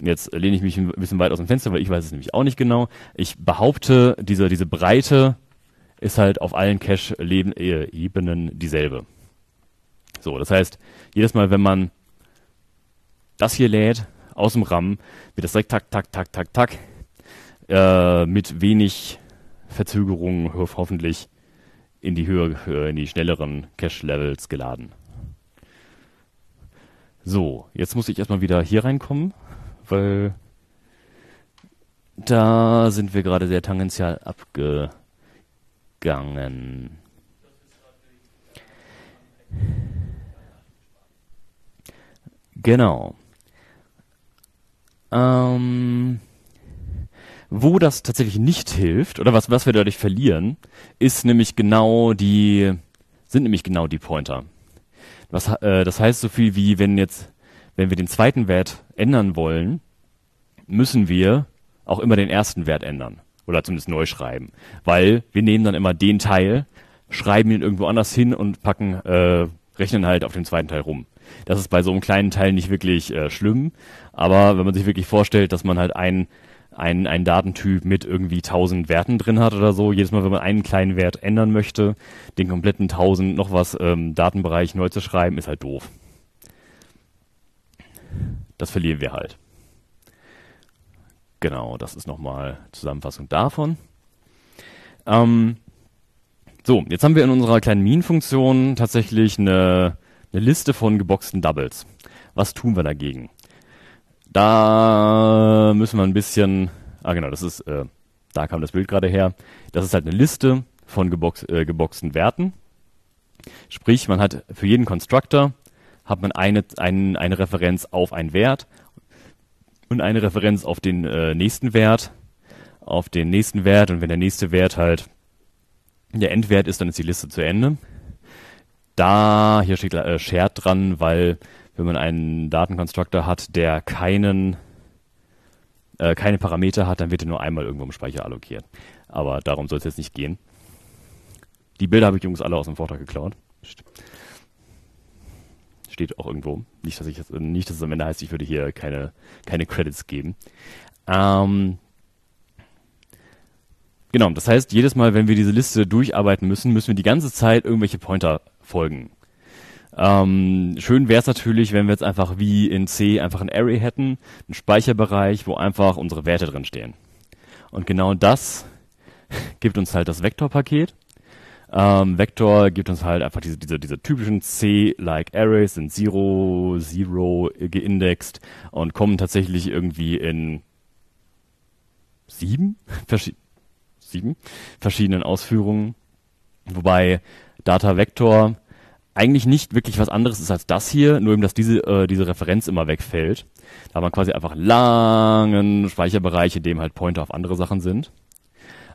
Und jetzt lehne ich mich ein bisschen weit aus dem Fenster, weil ich weiß es nämlich auch nicht genau. Ich behaupte, diese, diese Breite ist halt auf allen Cache-Ebenen dieselbe. So, das heißt, jedes Mal, wenn man das hier lädt, aus dem RAM, wird das direkt tak, tak, tak, tak, tak, äh, mit wenig Verzögerungen ho hoffentlich in die Höhe, in die schnelleren Cache-Levels geladen. So, jetzt muss ich erstmal wieder hier reinkommen, weil da sind wir gerade sehr tangential abgegangen. Genau. Ähm, wo das tatsächlich nicht hilft, oder was, was wir dadurch verlieren, ist nämlich genau die, sind nämlich genau die Pointer. Was, äh, das heißt so viel wie, wenn jetzt, wenn wir den zweiten Wert ändern wollen, müssen wir auch immer den ersten Wert ändern. Oder zumindest neu schreiben. Weil wir nehmen dann immer den Teil, schreiben ihn irgendwo anders hin und packen, äh, rechnen halt auf den zweiten Teil rum. Das ist bei so einem kleinen Teil nicht wirklich äh, schlimm, aber wenn man sich wirklich vorstellt, dass man halt einen ein, ein Datentyp mit irgendwie 1000 Werten drin hat oder so, jedes Mal, wenn man einen kleinen Wert ändern möchte, den kompletten 1000 noch was ähm, Datenbereich neu zu schreiben, ist halt doof. Das verlieren wir halt. Genau, das ist nochmal Zusammenfassung davon. Ähm, so, jetzt haben wir in unserer kleinen Mean-Funktion tatsächlich eine eine Liste von geboxten Doubles. Was tun wir dagegen? Da müssen wir ein bisschen, ah genau, das ist, äh, da kam das Bild gerade her. Das ist halt eine Liste von gebox, äh, geboxten Werten. Sprich, man hat für jeden Constructor hat man eine, ein, eine Referenz auf einen Wert und eine Referenz auf den äh, nächsten Wert, auf den nächsten Wert und wenn der nächste Wert halt der Endwert ist, dann ist die Liste zu Ende da, hier steht äh, Shared dran, weil wenn man einen Datenkonstruktor hat, der keinen äh, keine Parameter hat, dann wird er nur einmal irgendwo im Speicher allokiert. Aber darum soll es jetzt nicht gehen. Die Bilder habe ich übrigens alle aus dem Vortrag geklaut. Steht auch irgendwo. Nicht, dass ich nicht, dass es am Ende heißt, ich würde hier keine, keine Credits geben. Ähm, genau, das heißt, jedes Mal, wenn wir diese Liste durcharbeiten müssen, müssen wir die ganze Zeit irgendwelche Pointer folgen. Ähm, schön wäre es natürlich, wenn wir jetzt einfach wie in C einfach ein Array hätten, einen Speicherbereich, wo einfach unsere Werte drin stehen. Und genau das gibt uns halt das Vektorpaket. Ähm, Vektor gibt uns halt einfach diese, diese, diese typischen C-like Arrays, sind Zero, Zero geindext und kommen tatsächlich irgendwie in sieben, verschi sieben verschiedenen Ausführungen. Wobei Data Vector eigentlich nicht wirklich was anderes ist als das hier, nur eben, dass diese, äh, diese Referenz immer wegfällt. Da hat man quasi einfach langen Speicherbereich, in dem halt Pointer auf andere Sachen sind.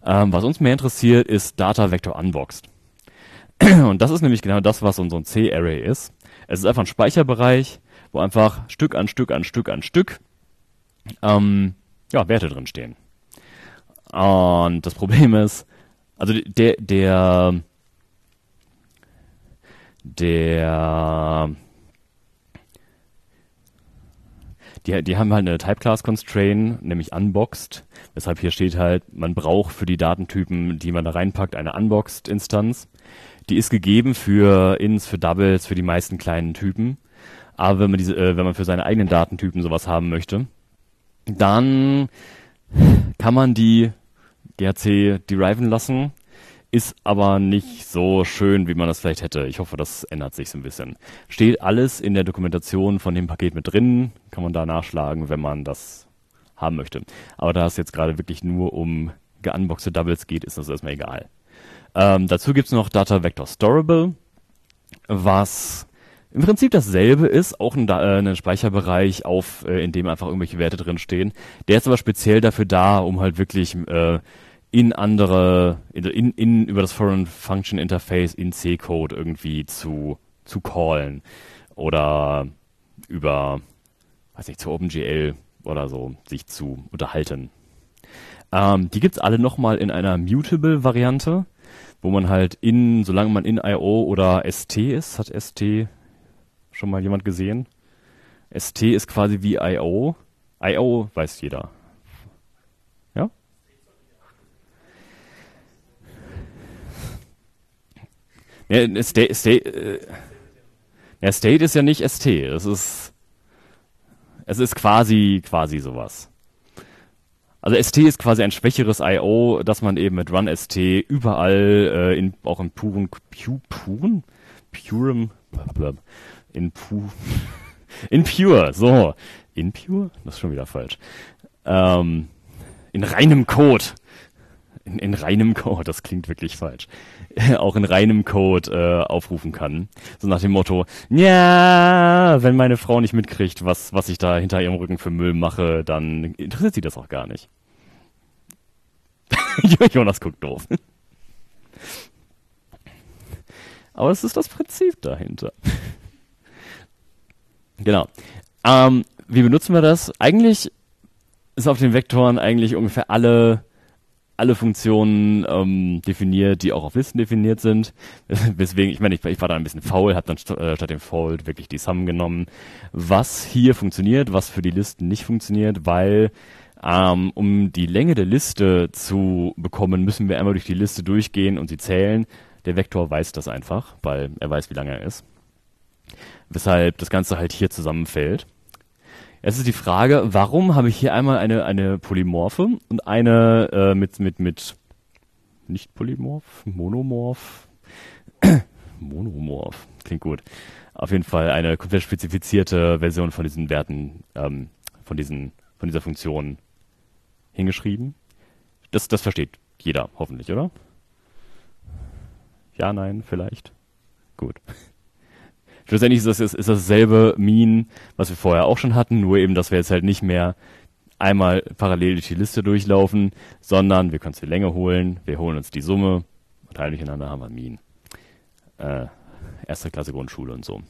Ähm, was uns mehr interessiert, ist Data Vector Unboxed. Und das ist nämlich genau das, was unser C-Array ist. Es ist einfach ein Speicherbereich, wo einfach Stück an Stück an Stück an Stück ähm, ja, Werte drin stehen. Und das Problem ist, also der, der der die, die haben halt eine Type-Class-Constraint, nämlich unboxed, weshalb hier steht halt, man braucht für die Datentypen, die man da reinpackt, eine unboxed-Instanz. Die ist gegeben für Ins, für Doubles, für die meisten kleinen Typen. Aber wenn man diese, äh, wenn man für seine eigenen Datentypen sowas haben möchte, dann kann man die GRC deriven lassen ist aber nicht so schön, wie man das vielleicht hätte. Ich hoffe, das ändert sich so ein bisschen. Steht alles in der Dokumentation von dem Paket mit drin, kann man da nachschlagen, wenn man das haben möchte. Aber da es jetzt gerade wirklich nur um geunboxte Doubles geht, ist das erstmal egal. Ähm, dazu gibt es noch Data Vector Storable, was im Prinzip dasselbe ist, auch ein, äh, ein Speicherbereich, auf, äh, in dem einfach irgendwelche Werte drinstehen. Der ist aber speziell dafür da, um halt wirklich äh, in andere, in, in, über das Foreign Function Interface in C-Code irgendwie zu, zu callen. Oder über, weiß nicht, zu OpenGL oder so sich zu unterhalten. Ähm, die gibt's alle nochmal in einer Mutable-Variante, wo man halt in, solange man in IO oder ST ist, hat ST schon mal jemand gesehen? ST ist quasi wie IO. IO weiß jeder. Ja, State, State, äh, ja, State ist ja nicht ST. Es ist, es ist quasi, quasi sowas. Also ST ist quasi ein schwächeres I.O., das man eben mit Run ST überall, äh, in, auch in puren, pu, puren, purem, in pu, in pure, so, in pure, das ist schon wieder falsch, ähm, in reinem Code, in, in reinem Code, das klingt wirklich falsch, auch in reinem Code äh, aufrufen kann. So nach dem Motto, ja, wenn meine Frau nicht mitkriegt, was, was ich da hinter ihrem Rücken für Müll mache, dann interessiert sie das auch gar nicht. Jonas guckt doof. Aber es ist das Prinzip dahinter. genau. Ähm, wie benutzen wir das? Eigentlich ist auf den Vektoren eigentlich ungefähr alle alle Funktionen ähm, definiert, die auch auf Listen definiert sind. Weswegen, ich meine, ich, ich war da ein bisschen faul, habe dann st äh, statt dem Fold wirklich die Sum genommen. Was hier funktioniert, was für die Listen nicht funktioniert, weil ähm, um die Länge der Liste zu bekommen, müssen wir einmal durch die Liste durchgehen und sie zählen. Der Vektor weiß das einfach, weil er weiß, wie lange er ist. Weshalb das Ganze halt hier zusammenfällt. Jetzt ist die Frage, warum habe ich hier einmal eine, eine Polymorphe und eine äh, mit, mit, mit nicht Polymorph, Monomorph, Monomorph, klingt gut. Auf jeden Fall eine komplett spezifizierte Version von diesen Werten, ähm, von diesen, von dieser Funktion hingeschrieben. Das, das versteht jeder, hoffentlich, oder? Ja, nein, vielleicht. Gut. Schlussendlich ist das, ist, ist dasselbe Mean, was wir vorher auch schon hatten, nur eben, dass wir jetzt halt nicht mehr einmal parallel durch die Liste durchlaufen, sondern wir können uns die Länge holen, wir holen uns die Summe, teilen durcheinander, haben wir Mean. Äh, erste Klasse Grundschule und so.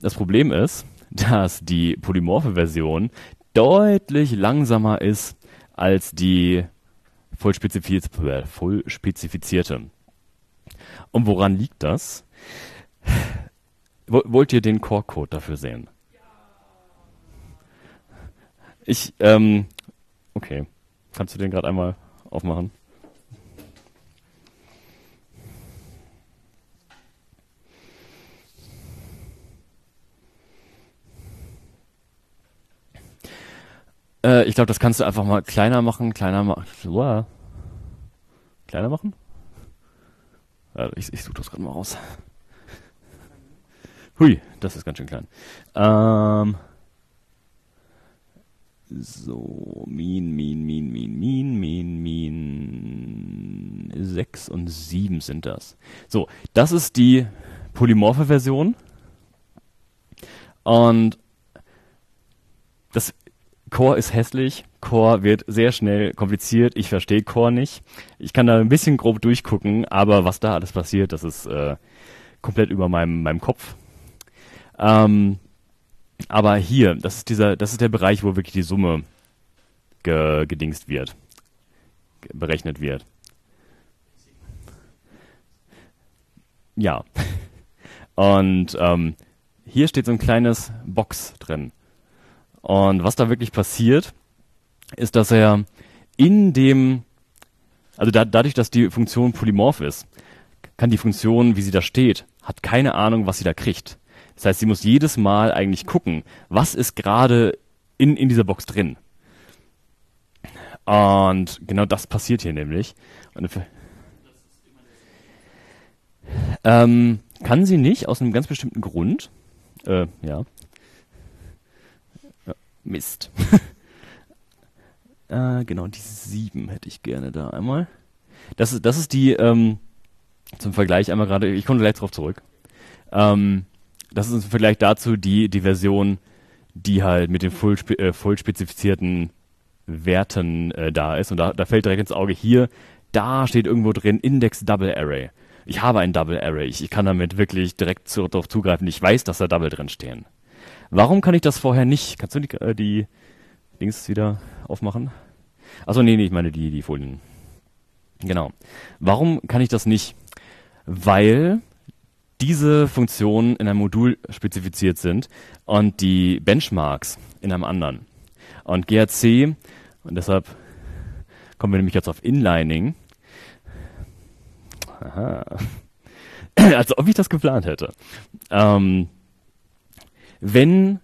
Das Problem ist, dass die polymorphe Version deutlich langsamer ist als die voll spezifizierte. Und woran liegt das? Wollt ihr den Core-Code dafür sehen? Ich, ähm, okay. Kannst du den gerade einmal aufmachen? Äh, ich glaube, das kannst du einfach mal kleiner machen, kleiner machen. Kleiner machen? Ich, ich suche das gerade mal raus. Hui, das ist ganz schön klein. Ähm, so, Min, Min, Min, Min, Min, Min, Min. 6 und 7 sind das. So, das ist die polymorphe Version. Und das Core ist hässlich. Core wird sehr schnell kompliziert. Ich verstehe Core nicht. Ich kann da ein bisschen grob durchgucken, aber was da alles passiert, das ist äh, komplett über meinem, meinem Kopf. Ähm, aber hier, das ist dieser, das ist der Bereich, wo wirklich die Summe ge, gedingst wird, berechnet wird. Ja. Und ähm, hier steht so ein kleines Box drin. Und was da wirklich passiert, ist, dass er in dem, also da, dadurch, dass die Funktion polymorph ist, kann die Funktion, wie sie da steht, hat keine Ahnung, was sie da kriegt. Das heißt, sie muss jedes Mal eigentlich gucken, was ist gerade in, in dieser Box drin. Und genau das passiert hier nämlich. Ähm, kann sie nicht, aus einem ganz bestimmten Grund. Äh, ja. ja. Mist. äh, genau, die sieben hätte ich gerne da einmal. Das ist, das ist die, ähm, zum Vergleich einmal gerade, ich komme gleich drauf zurück. Ähm, das ist im Vergleich dazu die, die Version, die halt mit den voll, äh, voll spezifizierten Werten äh, da ist. Und da, da fällt direkt ins Auge hier, da steht irgendwo drin Index Double Array. Ich habe ein Double Array. Ich, ich kann damit wirklich direkt zu, darauf zugreifen. Ich weiß, dass da Double drin stehen. Warum kann ich das vorher nicht? Kannst du die, äh, die Dings wieder aufmachen? Achso, nee, nee, ich meine die, die Folien. Genau. Warum kann ich das nicht? Weil diese Funktionen in einem Modul spezifiziert sind und die Benchmarks in einem anderen. Und GRC, und deshalb kommen wir nämlich jetzt auf Inlining. Aha. Als ob ich das geplant hätte. Ähm, wenn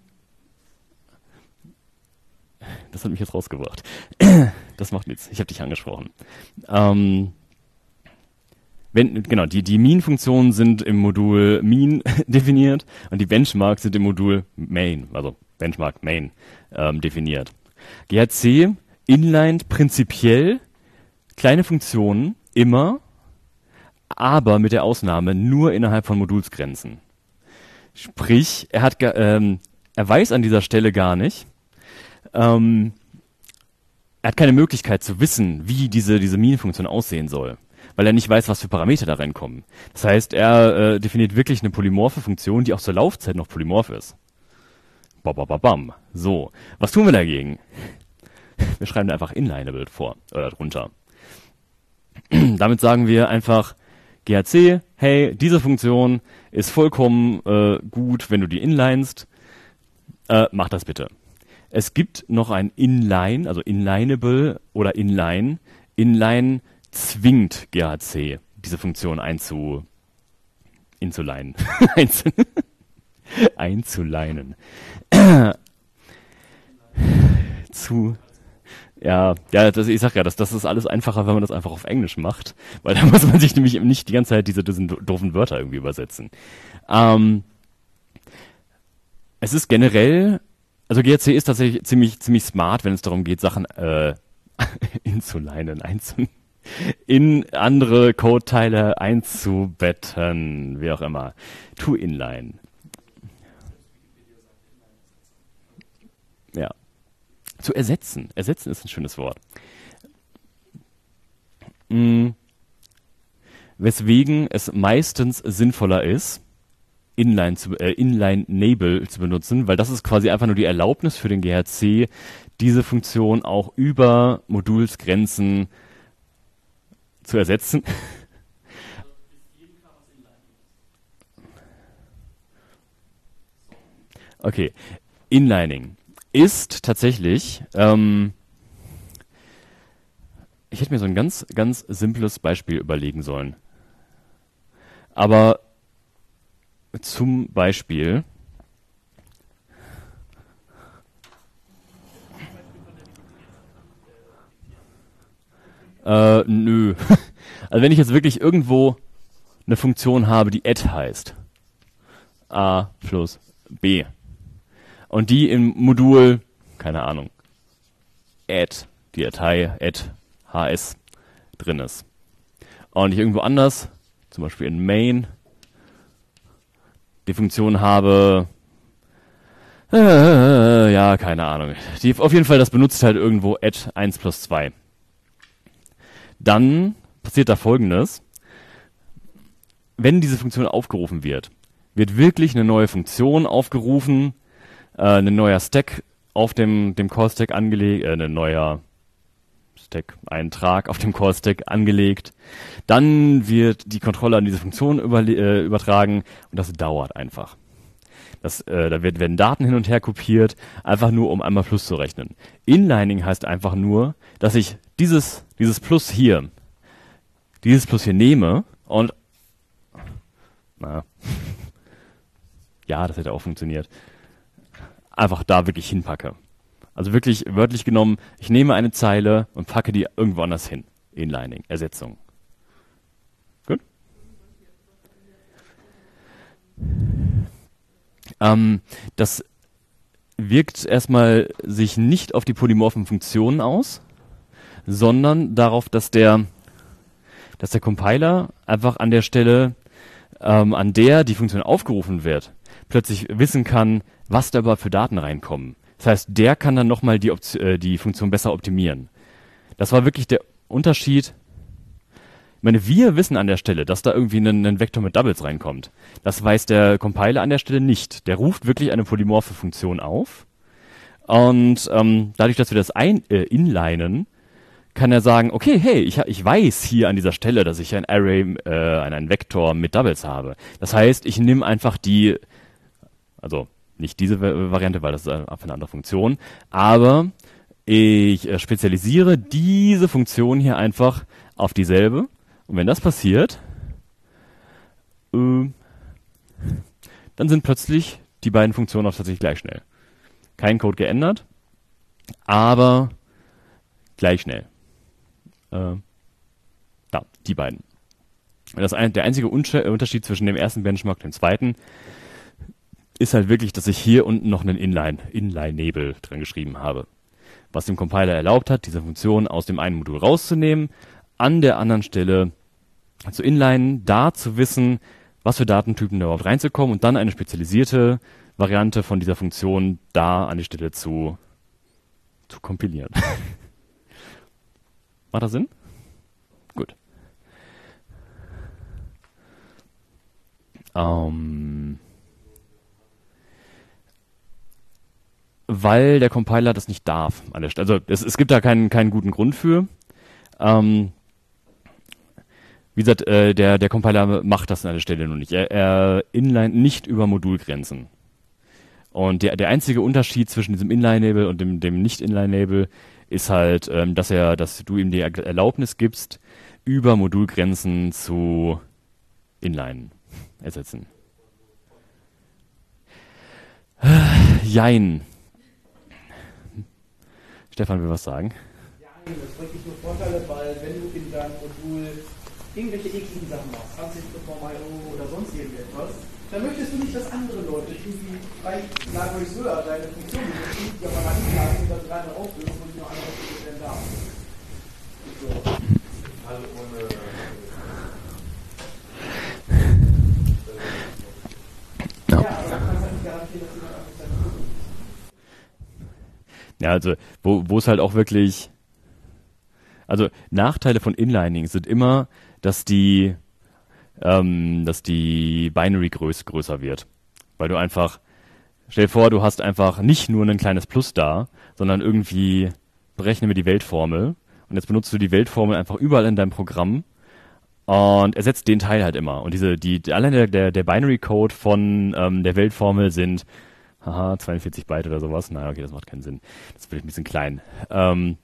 das hat mich jetzt rausgebracht. Das macht nichts. Ich habe dich angesprochen. Ähm, wenn, genau, die, die Mean-Funktionen sind im Modul Mean definiert und die Benchmarks sind im Modul Main, also Benchmark Main, ähm, definiert. GHC inlined prinzipiell kleine Funktionen immer, aber mit der Ausnahme nur innerhalb von Modulsgrenzen. Sprich, er hat, ähm, er weiß an dieser Stelle gar nicht, ähm, er hat keine Möglichkeit zu wissen, wie diese, diese Mean-Funktion aussehen soll weil er nicht weiß, was für Parameter da reinkommen. Das heißt, er äh, definiert wirklich eine polymorphe Funktion, die auch zur Laufzeit noch polymorph ist. Bam, So, was tun wir dagegen? Wir schreiben einfach inlineable vor oder drunter. Damit sagen wir einfach GHC, hey, diese Funktion ist vollkommen äh, gut, wenn du die inlinest. Äh, mach das bitte. Es gibt noch ein Inline, also inlineable oder inline. Inline zwingt GHC, diese Funktion einzu, inzuleinen. einzuleinen. Zu, ja, ja, das, ich sag ja, das, das ist alles einfacher, wenn man das einfach auf Englisch macht, weil da muss man sich nämlich nicht die ganze Zeit diese, diese doofen Wörter irgendwie übersetzen. Ähm, es ist generell, also GRC ist tatsächlich ziemlich, ziemlich smart, wenn es darum geht, Sachen äh, inzuleinen, einzuleinen in andere Codeteile einzubetten, wie auch immer. To inline. Ja. Zu ersetzen. Ersetzen ist ein schönes Wort. Hm. Weswegen es meistens sinnvoller ist, Inline, zu, äh, Inline Enable zu benutzen, weil das ist quasi einfach nur die Erlaubnis für den GHC, diese Funktion auch über Modulsgrenzen zu ersetzen. Okay, Inlining ist tatsächlich, ähm, ich hätte mir so ein ganz, ganz simples Beispiel überlegen sollen. Aber zum Beispiel, Äh, nö. Also wenn ich jetzt wirklich irgendwo eine Funktion habe, die add heißt, a plus b, und die im Modul, keine Ahnung, add, die Datei add hs drin ist, und ich irgendwo anders, zum Beispiel in main, die Funktion habe, äh, ja, keine Ahnung, die auf jeden Fall das benutzt halt irgendwo add 1 plus 2 dann passiert da folgendes. Wenn diese Funktion aufgerufen wird, wird wirklich eine neue Funktion aufgerufen, äh, ein neuer Stack auf dem, dem Call-Stack angelegt, äh, ein neuer Stack-Eintrag auf dem Call-Stack angelegt. Dann wird die Kontrolle an diese Funktion über, äh, übertragen und das dauert einfach. Das, äh, da wird, werden Daten hin und her kopiert, einfach nur um einmal Plus zu rechnen. Inlining heißt einfach nur, dass ich dieses, dieses Plus hier, dieses Plus hier nehme und na, ja, das hätte auch funktioniert. Einfach da wirklich hinpacke. Also wirklich wörtlich genommen, ich nehme eine Zeile und packe die irgendwo anders hin. Inlining, Ersetzung. Gut? Ähm, das wirkt erstmal sich nicht auf die polymorphen Funktionen aus, sondern darauf, dass der, dass der Compiler einfach an der Stelle, ähm, an der die Funktion aufgerufen wird, plötzlich wissen kann, was da überhaupt für Daten reinkommen. Das heißt, der kann dann nochmal die, äh, die Funktion besser optimieren. Das war wirklich der Unterschied. Ich meine, wir wissen an der Stelle, dass da irgendwie ein, ein Vektor mit Doubles reinkommt. Das weiß der Compiler an der Stelle nicht. Der ruft wirklich eine polymorphe Funktion auf. Und ähm, dadurch, dass wir das ein, äh, inlinen, kann er sagen, okay, hey, ich, ich weiß hier an dieser Stelle, dass ich ein Array, äh, einen Vektor mit Doubles habe. Das heißt, ich nehme einfach die, also nicht diese Variante, weil das ist eine andere Funktion, aber ich äh, spezialisiere diese Funktion hier einfach auf dieselbe. Und wenn das passiert, äh, dann sind plötzlich die beiden Funktionen auch tatsächlich gleich schnell. Kein Code geändert, aber gleich schnell. Äh, da, die beiden. Das ein, der einzige Unterschied zwischen dem ersten Benchmark und dem zweiten ist halt wirklich, dass ich hier unten noch einen Inline, Inline-Nebel drin geschrieben habe. Was dem Compiler erlaubt hat, diese Funktion aus dem einen Modul rauszunehmen, an der anderen Stelle zu inlinen, da zu wissen, was für Datentypen da überhaupt reinzukommen und dann eine spezialisierte Variante von dieser Funktion da an die Stelle zu, zu kompilieren. Macht das Sinn? Gut. Ähm, weil der Compiler das nicht darf. Also es, es gibt da keinen, keinen guten Grund für. Ähm, wie gesagt, äh, der, der Compiler macht das an der Stelle nur nicht. Er, er inline nicht über Modulgrenzen. Und der, der einzige Unterschied zwischen diesem Inline-Label und dem, dem Nicht-Inline-Label ist halt, ähm, dass er, dass du ihm die Erlaubnis gibst, über Modulgrenzen zu Inline ersetzen. Jein. Stefan will was sagen. Ja, das bringt nicht nur Vorteile, weil wenn du in deinem Modul irgendwelche ekligen Sachen machst, Ansicht von IO oder sonst irgendetwas, dann möchtest du nicht, dass andere Leute irgendwie bei Libraries höher deine Funktion benutzen, die aber hinladen und dann dreimal auflösen Ja, also wo, wo es halt auch wirklich, also Nachteile von Inlining sind immer, dass die, ähm, dass die Binary größ, größer wird, weil du einfach, stell dir vor, du hast einfach nicht nur ein kleines Plus da, sondern irgendwie berechne mir die Weltformel und jetzt benutzt du die Weltformel einfach überall in deinem Programm und ersetzt den Teil halt immer. Und diese, die, allein der, der Binary Code von ähm, der Weltformel sind haha, 42 Byte oder sowas. Naja, okay, das macht keinen Sinn. Das wird ein bisschen klein. Ähm,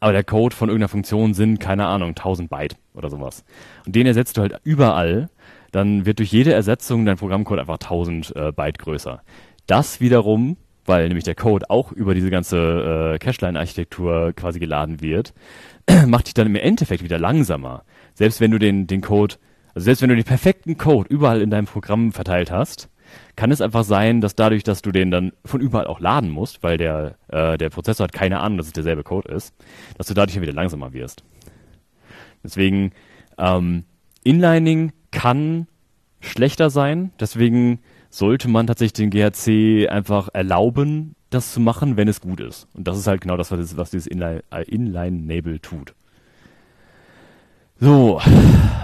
aber der Code von irgendeiner Funktion sind, keine Ahnung, 1000 Byte oder sowas. Und den ersetzt du halt überall. Dann wird durch jede Ersetzung dein Programmcode einfach 1000 äh, Byte größer. Das wiederum, weil nämlich der Code auch über diese ganze äh, Cacheline-Architektur quasi geladen wird, macht dich dann im Endeffekt wieder langsamer. Selbst wenn du den, den Code, also selbst wenn du den perfekten Code überall in deinem Programm verteilt hast, kann es einfach sein, dass dadurch, dass du den dann von überall auch laden musst, weil der, äh, der Prozessor hat keine Ahnung, dass es derselbe Code ist, dass du dadurch wieder langsamer wirst. Deswegen, ähm, Inlining kann schlechter sein, deswegen sollte man tatsächlich den GHC einfach erlauben, das zu machen, wenn es gut ist. Und das ist halt genau das, was, dieses Inline-Enable Inline tut. So,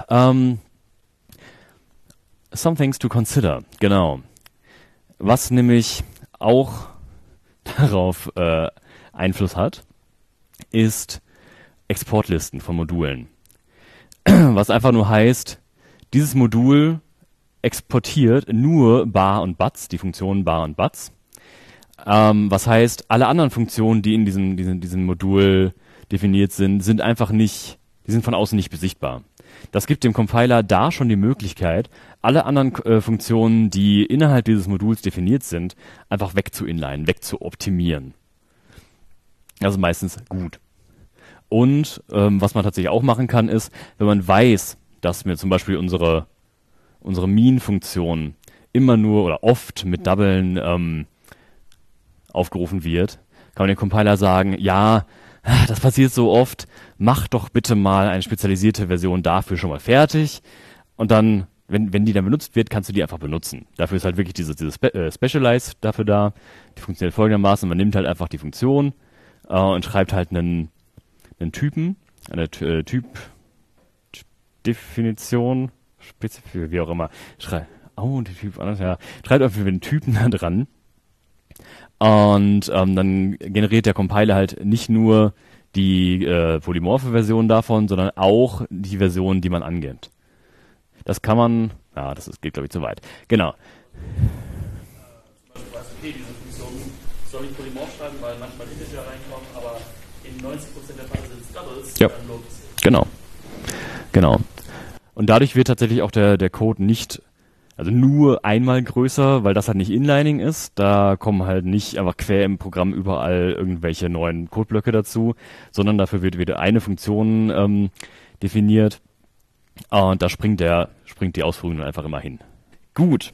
ähm, some things to consider, genau. Was nämlich auch darauf äh, Einfluss hat, ist Exportlisten von Modulen. Was einfach nur heißt, dieses Modul exportiert nur bar und bats, die Funktionen bar und bats. Ähm, was heißt, alle anderen Funktionen, die in diesem, diesem, diesem Modul definiert sind, sind einfach nicht, die sind von außen nicht besichtbar. Das gibt dem Compiler da schon die Möglichkeit, alle anderen äh, Funktionen, die innerhalb dieses Moduls definiert sind, einfach wegzuinline, wegzuoptimieren. Ist meistens gut. Und ähm, was man tatsächlich auch machen kann, ist, wenn man weiß, dass mir zum Beispiel unsere, unsere Mean-Funktion immer nur oder oft mit Doublen ähm, aufgerufen wird, kann man dem Compiler sagen, ja, das passiert so oft, mach doch bitte mal eine spezialisierte Version dafür schon mal fertig und dann, wenn, wenn die dann benutzt wird, kannst du die einfach benutzen. Dafür ist halt wirklich dieses, dieses Spe äh, Specialize dafür da. Die funktioniert folgendermaßen, man nimmt halt einfach die Funktion äh, und schreibt halt einen, einen Typen, eine äh, Typ Definition, Spezifik, wie auch immer. Schrei oh, die Typ anders, ja. Schreibt einfach den Typen da dran und ähm, dann generiert der Compiler halt nicht nur die äh, polymorphe Version davon, sondern auch die Version, die man angibt. Das kann man, ja, das ist, geht glaube ich zu weit. Genau. Zum Beispiel okay, diese Funktion soll ich polymorph schreiben, weil manchmal Integer reinkommen, aber in 90% der Fälle sind es Doubles, ja. dann Genau. Genau. Und dadurch wird tatsächlich auch der, der Code nicht, also nur einmal größer, weil das halt nicht Inlining ist. Da kommen halt nicht einfach quer im Programm überall irgendwelche neuen Codeblöcke dazu, sondern dafür wird wieder eine Funktion ähm, definiert. Und da springt der, springt die Ausführung dann einfach immer hin. Gut.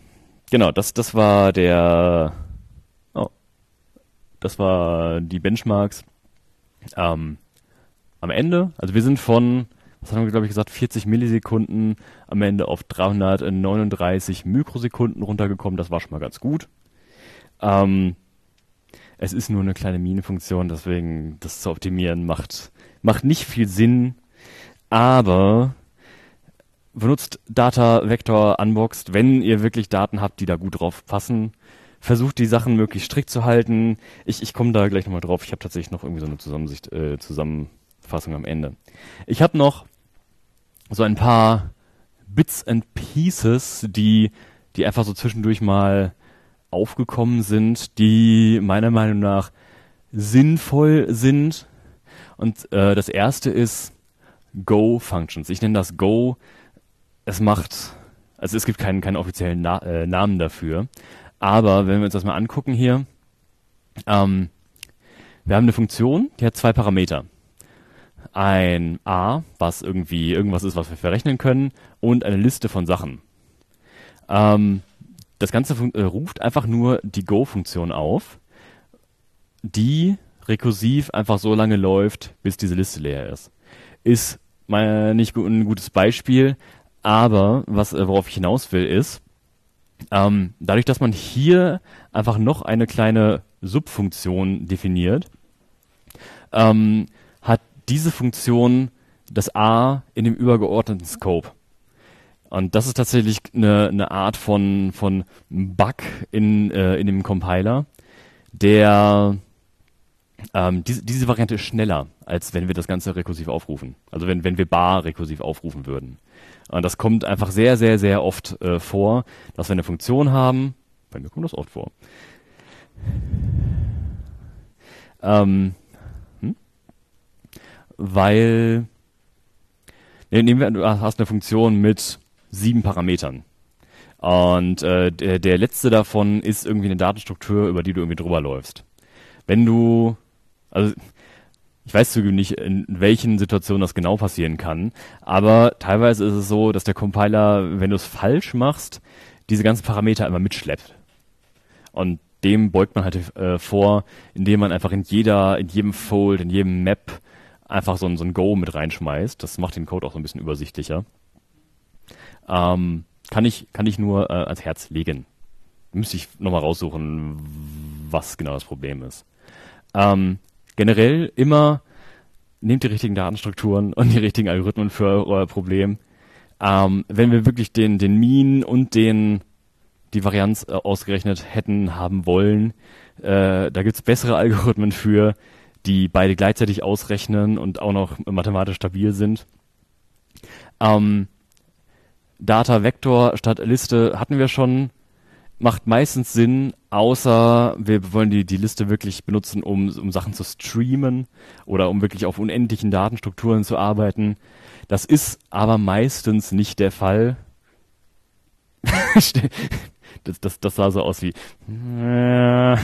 Genau, das, das war der, oh, das war die Benchmarks. Ähm, am Ende, also wir sind von was haben wir, glaube ich, gesagt, 40 Millisekunden am Ende auf 339 Mikrosekunden runtergekommen. Das war schon mal ganz gut. Ähm, es ist nur eine kleine Minenfunktion, deswegen das zu optimieren macht, macht nicht viel Sinn, aber benutzt Data Vector Unboxed, wenn ihr wirklich Daten habt, die da gut drauf passen. Versucht die Sachen möglichst strikt zu halten. Ich, ich komme da gleich nochmal drauf. Ich habe tatsächlich noch irgendwie so eine Zusammensicht, äh, Zusammenfassung am Ende. Ich habe noch so ein paar Bits and Pieces, die, die einfach so zwischendurch mal aufgekommen sind, die meiner Meinung nach sinnvoll sind. Und äh, das erste ist Go-Functions. Ich nenne das Go. Es macht, also es gibt keinen, keinen offiziellen Na äh, Namen dafür. Aber wenn wir uns das mal angucken hier, ähm, wir haben eine Funktion, die hat zwei Parameter ein A, was irgendwie irgendwas ist, was wir verrechnen können, und eine Liste von Sachen. Ähm, das Ganze äh, ruft einfach nur die Go-Funktion auf, die rekursiv einfach so lange läuft, bis diese Liste leer ist. Ist mal nicht ein gutes Beispiel, aber was, äh, worauf ich hinaus will, ist, ähm, dadurch, dass man hier einfach noch eine kleine Subfunktion definiert, ähm, diese Funktion das A in dem übergeordneten Scope. Und das ist tatsächlich eine, eine Art von, von Bug in, äh, in dem Compiler, der ähm, diese, diese Variante ist schneller, als wenn wir das Ganze rekursiv aufrufen. Also wenn, wenn wir bar rekursiv aufrufen würden. Und das kommt einfach sehr, sehr, sehr oft äh, vor, dass wir eine Funktion haben, bei mir kommt das oft vor, ähm, weil nehmen wir, du hast eine Funktion mit sieben Parametern. Und äh, der, der letzte davon ist irgendwie eine Datenstruktur, über die du irgendwie drüber läufst. Wenn du, also ich weiß zugegeben nicht, in welchen Situationen das genau passieren kann, aber teilweise ist es so, dass der Compiler, wenn du es falsch machst, diese ganzen Parameter immer mitschleppt. Und dem beugt man halt äh, vor, indem man einfach in jeder, in jedem Fold, in jedem Map einfach so ein, so ein Go mit reinschmeißt. Das macht den Code auch so ein bisschen übersichtlicher. Ähm, kann ich, kann ich nur äh, ans Herz legen. Müsste ich nochmal raussuchen, was genau das Problem ist. Ähm, generell immer nehmt die richtigen Datenstrukturen und die richtigen Algorithmen für euer Problem. Ähm, wenn wir wirklich den, den Mean und den, die Varianz äh, ausgerechnet hätten, haben wollen, äh, da gibt's bessere Algorithmen für, die beide gleichzeitig ausrechnen und auch noch mathematisch stabil sind. Ähm, Data Vector statt Liste hatten wir schon, macht meistens Sinn, außer wir wollen die, die Liste wirklich benutzen, um, um Sachen zu streamen oder um wirklich auf unendlichen Datenstrukturen zu arbeiten. Das ist aber meistens nicht der Fall. das, das, das sah so aus wie. Äh,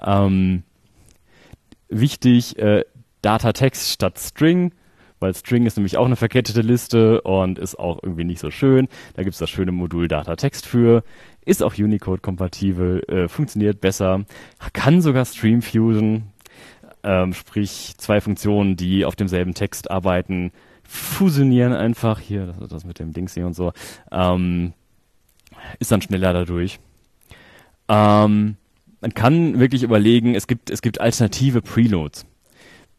ähm, wichtig äh, Data-Text statt String, weil String ist nämlich auch eine verkettete Liste und ist auch irgendwie nicht so schön. Da gibt es das schöne Modul Data-Text für, ist auch Unicode-kompatibel, äh, funktioniert besser, kann sogar Stream Fusion, ähm, sprich zwei Funktionen, die auf demselben Text arbeiten, fusionieren einfach hier, das, das mit dem Dings hier und so, ähm, ist dann schneller dadurch. Ähm, man kann wirklich überlegen, es gibt, es gibt alternative Preloads.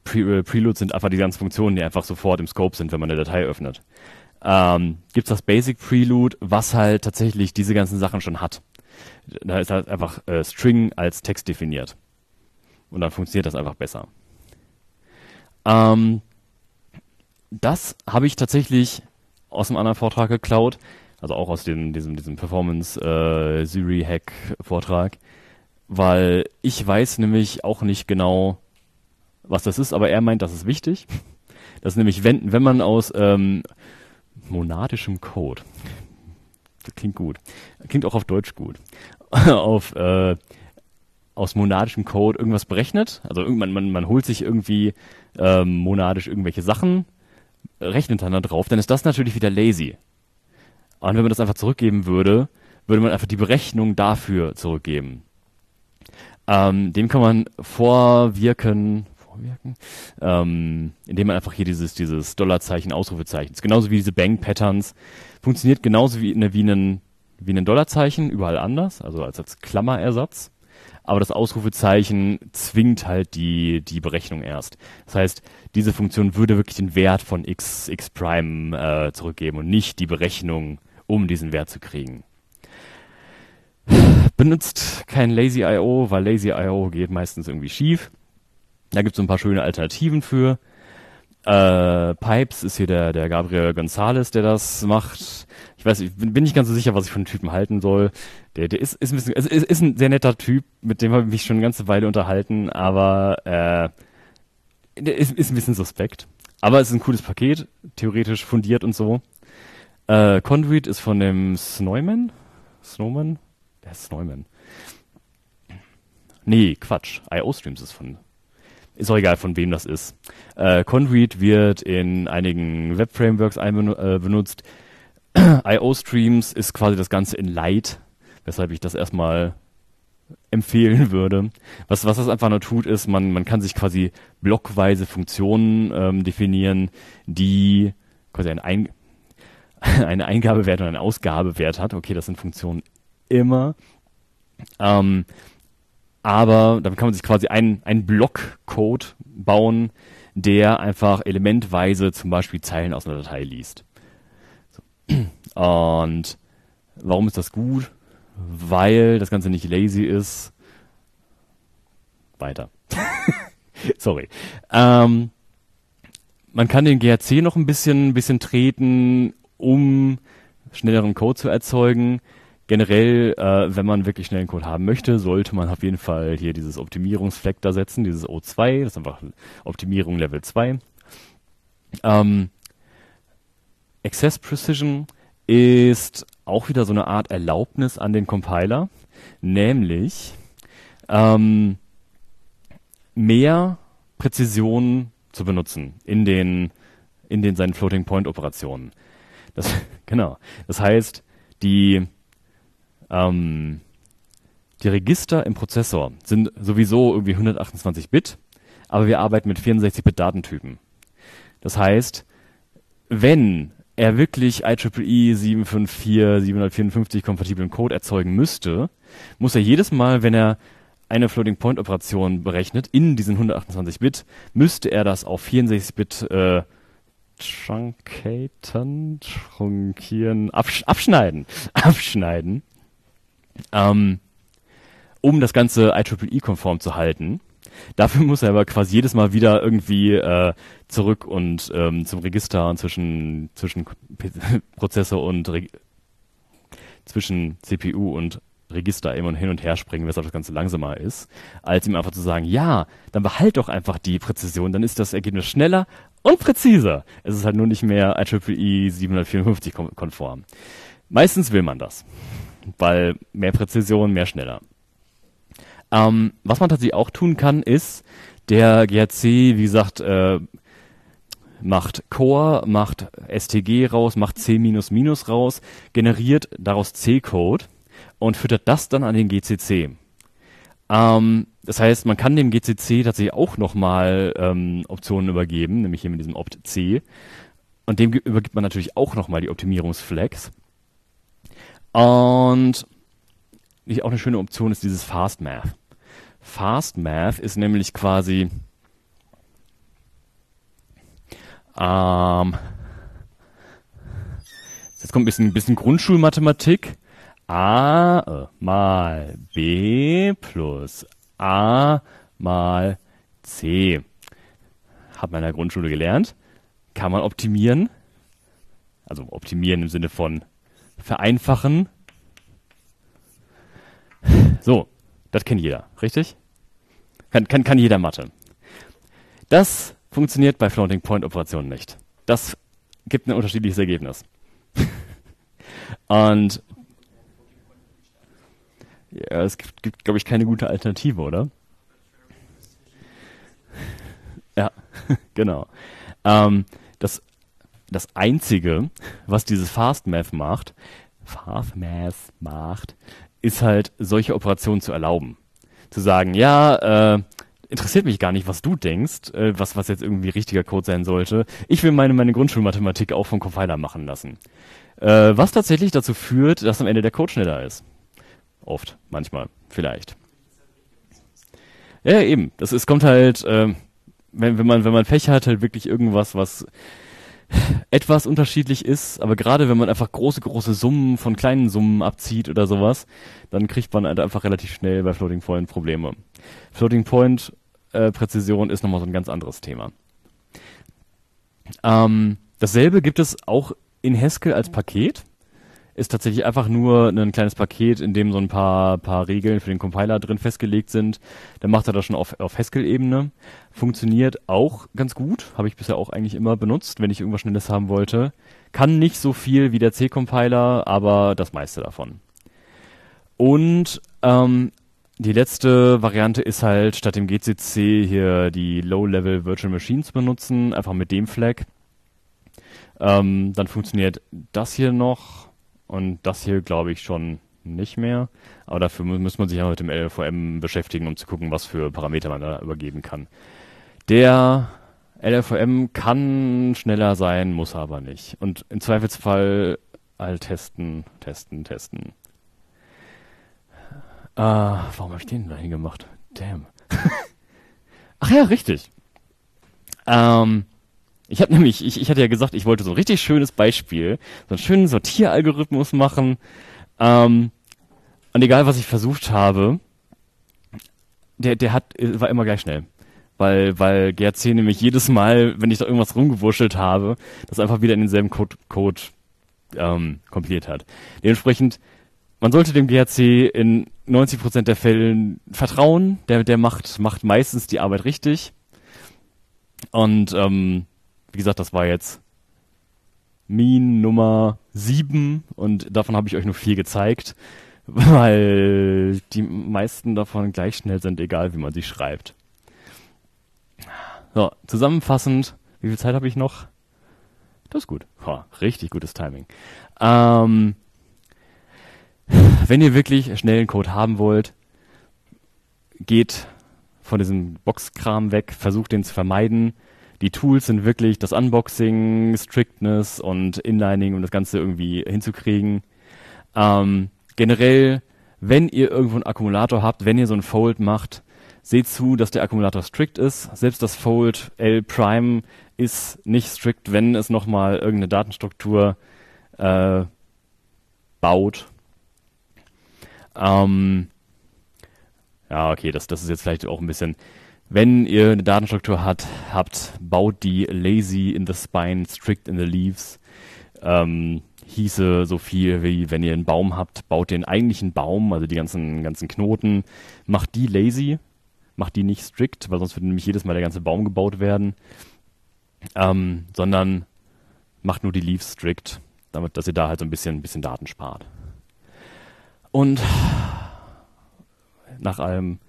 Pre äh, Preloads sind einfach die ganzen Funktionen, die einfach sofort im Scope sind, wenn man eine Datei öffnet. Ähm, gibt es das Basic Preload, was halt tatsächlich diese ganzen Sachen schon hat. Da ist halt einfach äh, String als Text definiert. Und dann funktioniert das einfach besser. Ähm, das habe ich tatsächlich aus einem anderen Vortrag geklaut, also auch aus dem, diesem, diesem Performance äh, Siri Hack Vortrag, weil ich weiß nämlich auch nicht genau, was das ist, aber er meint, das ist wichtig. Das ist nämlich, wenn, wenn man aus ähm, monadischem Code, das klingt gut, klingt auch auf Deutsch gut, auf äh, aus monadischem Code irgendwas berechnet, also irgendwann man, man holt sich irgendwie ähm, monadisch irgendwelche Sachen, rechnet dann da drauf, dann ist das natürlich wieder lazy. Und wenn man das einfach zurückgeben würde, würde man einfach die Berechnung dafür zurückgeben. Ähm, dem kann man vorwirken, vorwirken, ähm, indem man einfach hier dieses, dieses Dollarzeichen, Ausrufezeichen, genauso wie diese Bank-Patterns, funktioniert genauso wie, ne, wie ein, wie ein Dollarzeichen, überall anders, also als, als Klammerersatz. Aber das Ausrufezeichen zwingt halt die, die Berechnung erst. Das heißt, diese Funktion würde wirklich den Wert von x, x Prime äh, zurückgeben und nicht die Berechnung, um diesen Wert zu kriegen benutzt kein Lazy IO, weil Lazy IO geht meistens irgendwie schief. Da gibt es ein paar schöne Alternativen für. Äh, Pipes ist hier der, der Gabriel Gonzalez, der das macht. Ich weiß, ich bin, bin nicht ganz so sicher, was ich von dem Typen halten soll. Der, der ist, ist, ein bisschen, ist, ist ein sehr netter Typ, mit dem habe ich mich schon eine ganze Weile unterhalten, aber äh, der ist, ist ein bisschen suspekt. Aber es ist ein cooles Paket, theoretisch fundiert und so. Äh, Conduit ist von dem Snowman. Snowman? Der ist Snowman. Nee, Quatsch. IO-Streams ist von. Ist auch egal, von wem das ist. Äh, Conduit wird in einigen Web-Frameworks äh, benutzt. IO-Streams ist quasi das Ganze in Light, weshalb ich das erstmal empfehlen würde. Was, was das einfach nur tut, ist, man, man kann sich quasi blockweise Funktionen ähm, definieren, die quasi ein, ein eine Eingabewert und einen Ausgabewert hat. Okay, das sind Funktionen immer. Ähm, aber damit kann man sich quasi einen, einen Blockcode bauen, der einfach elementweise zum Beispiel Zeilen aus einer Datei liest. So. Und warum ist das gut? Weil das Ganze nicht lazy ist. Weiter. Sorry. Ähm, man kann den GRC noch ein bisschen, ein bisschen treten, um schnelleren Code zu erzeugen. Generell, äh, wenn man wirklich schnellen Code haben möchte, sollte man auf jeden Fall hier dieses Optimierungsfleck da setzen, dieses O2, das ist einfach Optimierung Level 2. Ähm, Access Precision ist auch wieder so eine Art Erlaubnis an den Compiler, nämlich ähm, mehr Präzision zu benutzen in den in den seinen Floating Point Operationen. Das, genau. Das heißt, die, ähm, die Register im Prozessor sind sowieso irgendwie 128 Bit, aber wir arbeiten mit 64 Bit Datentypen. Das heißt, wenn er wirklich IEEE 754, 754 kompatiblen Code erzeugen müsste, muss er jedes Mal, wenn er eine Floating Point Operation berechnet in diesen 128 Bit, müsste er das auf 64 Bit äh, truncaten, trunkieren, absch abschneiden, abschneiden, ähm, um das Ganze IEEE-konform zu halten. Dafür muss er aber quasi jedes Mal wieder irgendwie äh, zurück und ähm, zum Register und zwischen, zwischen Prozessor und Re zwischen CPU und Register immer hin und her springen, weshalb das Ganze langsamer ist, als ihm einfach zu sagen, ja, dann behalt doch einfach die Präzision, dann ist das Ergebnis schneller und präziser. Es ist halt nur nicht mehr IEEE 754 konform. Meistens will man das, weil mehr Präzision, mehr schneller. Ähm, was man tatsächlich auch tun kann, ist, der GRC, wie gesagt, äh, macht Core, macht STG raus, macht C raus, generiert daraus C-Code und füttert das dann an den GCC. Ähm, das heißt, man kann dem GCC tatsächlich auch nochmal ähm, Optionen übergeben, nämlich hier mit diesem Opt-C. Und dem übergibt man natürlich auch nochmal die Optimierungsflex. Und auch eine schöne Option ist dieses Fast Math. Fast Math ist nämlich quasi ähm, jetzt kommt ein bisschen, ein bisschen Grundschulmathematik. A mal B plus A mal C. hat man in der Grundschule gelernt, kann man optimieren. Also optimieren im Sinne von vereinfachen. So, das kennt jeder, richtig? Kann, kann, kann jeder Mathe. Das funktioniert bei Floating Point Operationen nicht. Das gibt ein unterschiedliches Ergebnis. Und ja, es gibt, gibt glaube ich, keine gute Alternative, oder? Ja, genau. Ähm, das, Einzige, was dieses Fast Math macht, Fast Math macht, ist halt, solche Operationen zu erlauben. Zu sagen, ja, äh, interessiert mich gar nicht, was du denkst, äh, was, was jetzt irgendwie richtiger Code sein sollte. Ich will meine, meine Grundschulmathematik auch vom Compiler machen lassen. Äh, was tatsächlich dazu führt, dass am Ende der Code schneller ist. Oft, manchmal, vielleicht. Ja, eben. Das ist, kommt halt, äh, wenn, wenn man, wenn man Pech hat, halt wirklich irgendwas, was etwas unterschiedlich ist, aber gerade wenn man einfach große, große Summen von kleinen Summen abzieht oder sowas, dann kriegt man halt einfach relativ schnell bei Floating Point Probleme. Floating Point äh, Präzision ist nochmal so ein ganz anderes Thema. Ähm, dasselbe gibt es auch in Haskell als Paket ist tatsächlich einfach nur ein kleines Paket, in dem so ein paar, paar Regeln für den Compiler drin festgelegt sind. Dann macht er das schon auf, auf Haskell-Ebene. Funktioniert auch ganz gut. Habe ich bisher auch eigentlich immer benutzt, wenn ich irgendwas Schnelles haben wollte. Kann nicht so viel wie der C-Compiler, aber das meiste davon. Und ähm, die letzte Variante ist halt, statt dem GCC hier die Low-Level Virtual Machines benutzen, einfach mit dem Flag. Ähm, dann funktioniert das hier noch und das hier glaube ich schon nicht mehr. Aber dafür muss man sich ja mit dem LLVM beschäftigen, um zu gucken, was für Parameter man da übergeben kann. Der LLVM kann schneller sein, muss aber nicht. Und im Zweifelsfall all testen, testen, testen. Ah, warum habe ich den da hingemacht? Damn. Ach ja, richtig. Ähm, ich habe nämlich, ich, ich hatte ja gesagt, ich wollte so ein richtig schönes Beispiel, so einen schönen Sortieralgorithmus machen. Ähm, und egal, was ich versucht habe, der, der hat, war immer gleich schnell. Weil, weil GRC nämlich jedes Mal, wenn ich da irgendwas rumgewurschtelt habe, das einfach wieder in denselben Code, Code ähm, kompiliert hat. Dementsprechend, man sollte dem GRC in 90% der Fällen vertrauen. Der, der macht, macht meistens die Arbeit richtig. Und ähm, wie gesagt, das war jetzt Mean Nummer 7 und davon habe ich euch nur vier gezeigt, weil die meisten davon gleich schnell sind, egal wie man sie schreibt. So, zusammenfassend, wie viel Zeit habe ich noch? Das ist gut. Oh, richtig gutes Timing. Ähm, wenn ihr wirklich schnellen Code haben wollt, geht von diesem Boxkram weg, versucht den zu vermeiden die Tools sind wirklich das Unboxing, Strictness und Inlining, um das Ganze irgendwie hinzukriegen. Ähm, generell, wenn ihr irgendwo einen Akkumulator habt, wenn ihr so ein Fold macht, seht zu, dass der Akkumulator strict ist. Selbst das Fold L Prime ist nicht strict, wenn es nochmal irgendeine Datenstruktur äh, baut. Ähm, ja, okay, das, das ist jetzt vielleicht auch ein bisschen wenn ihr eine Datenstruktur hat, habt, baut die lazy in the spine, strict in the leaves. Ähm, hieße so viel wie, wenn ihr einen Baum habt, baut den eigentlichen Baum, also die ganzen, ganzen Knoten, macht die lazy, macht die nicht strict, weil sonst würde nämlich jedes Mal der ganze Baum gebaut werden, ähm, sondern macht nur die Leaves strict, damit, dass ihr da halt so ein bisschen, ein bisschen Daten spart. Und nach allem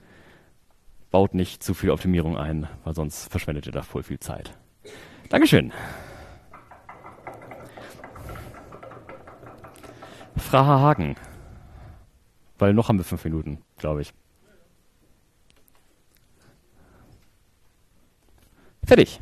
baut nicht zu viel Optimierung ein, weil sonst verschwendet ihr da voll viel Zeit. Dankeschön. Frage Hagen. Weil noch haben wir fünf Minuten, glaube ich. Fertig.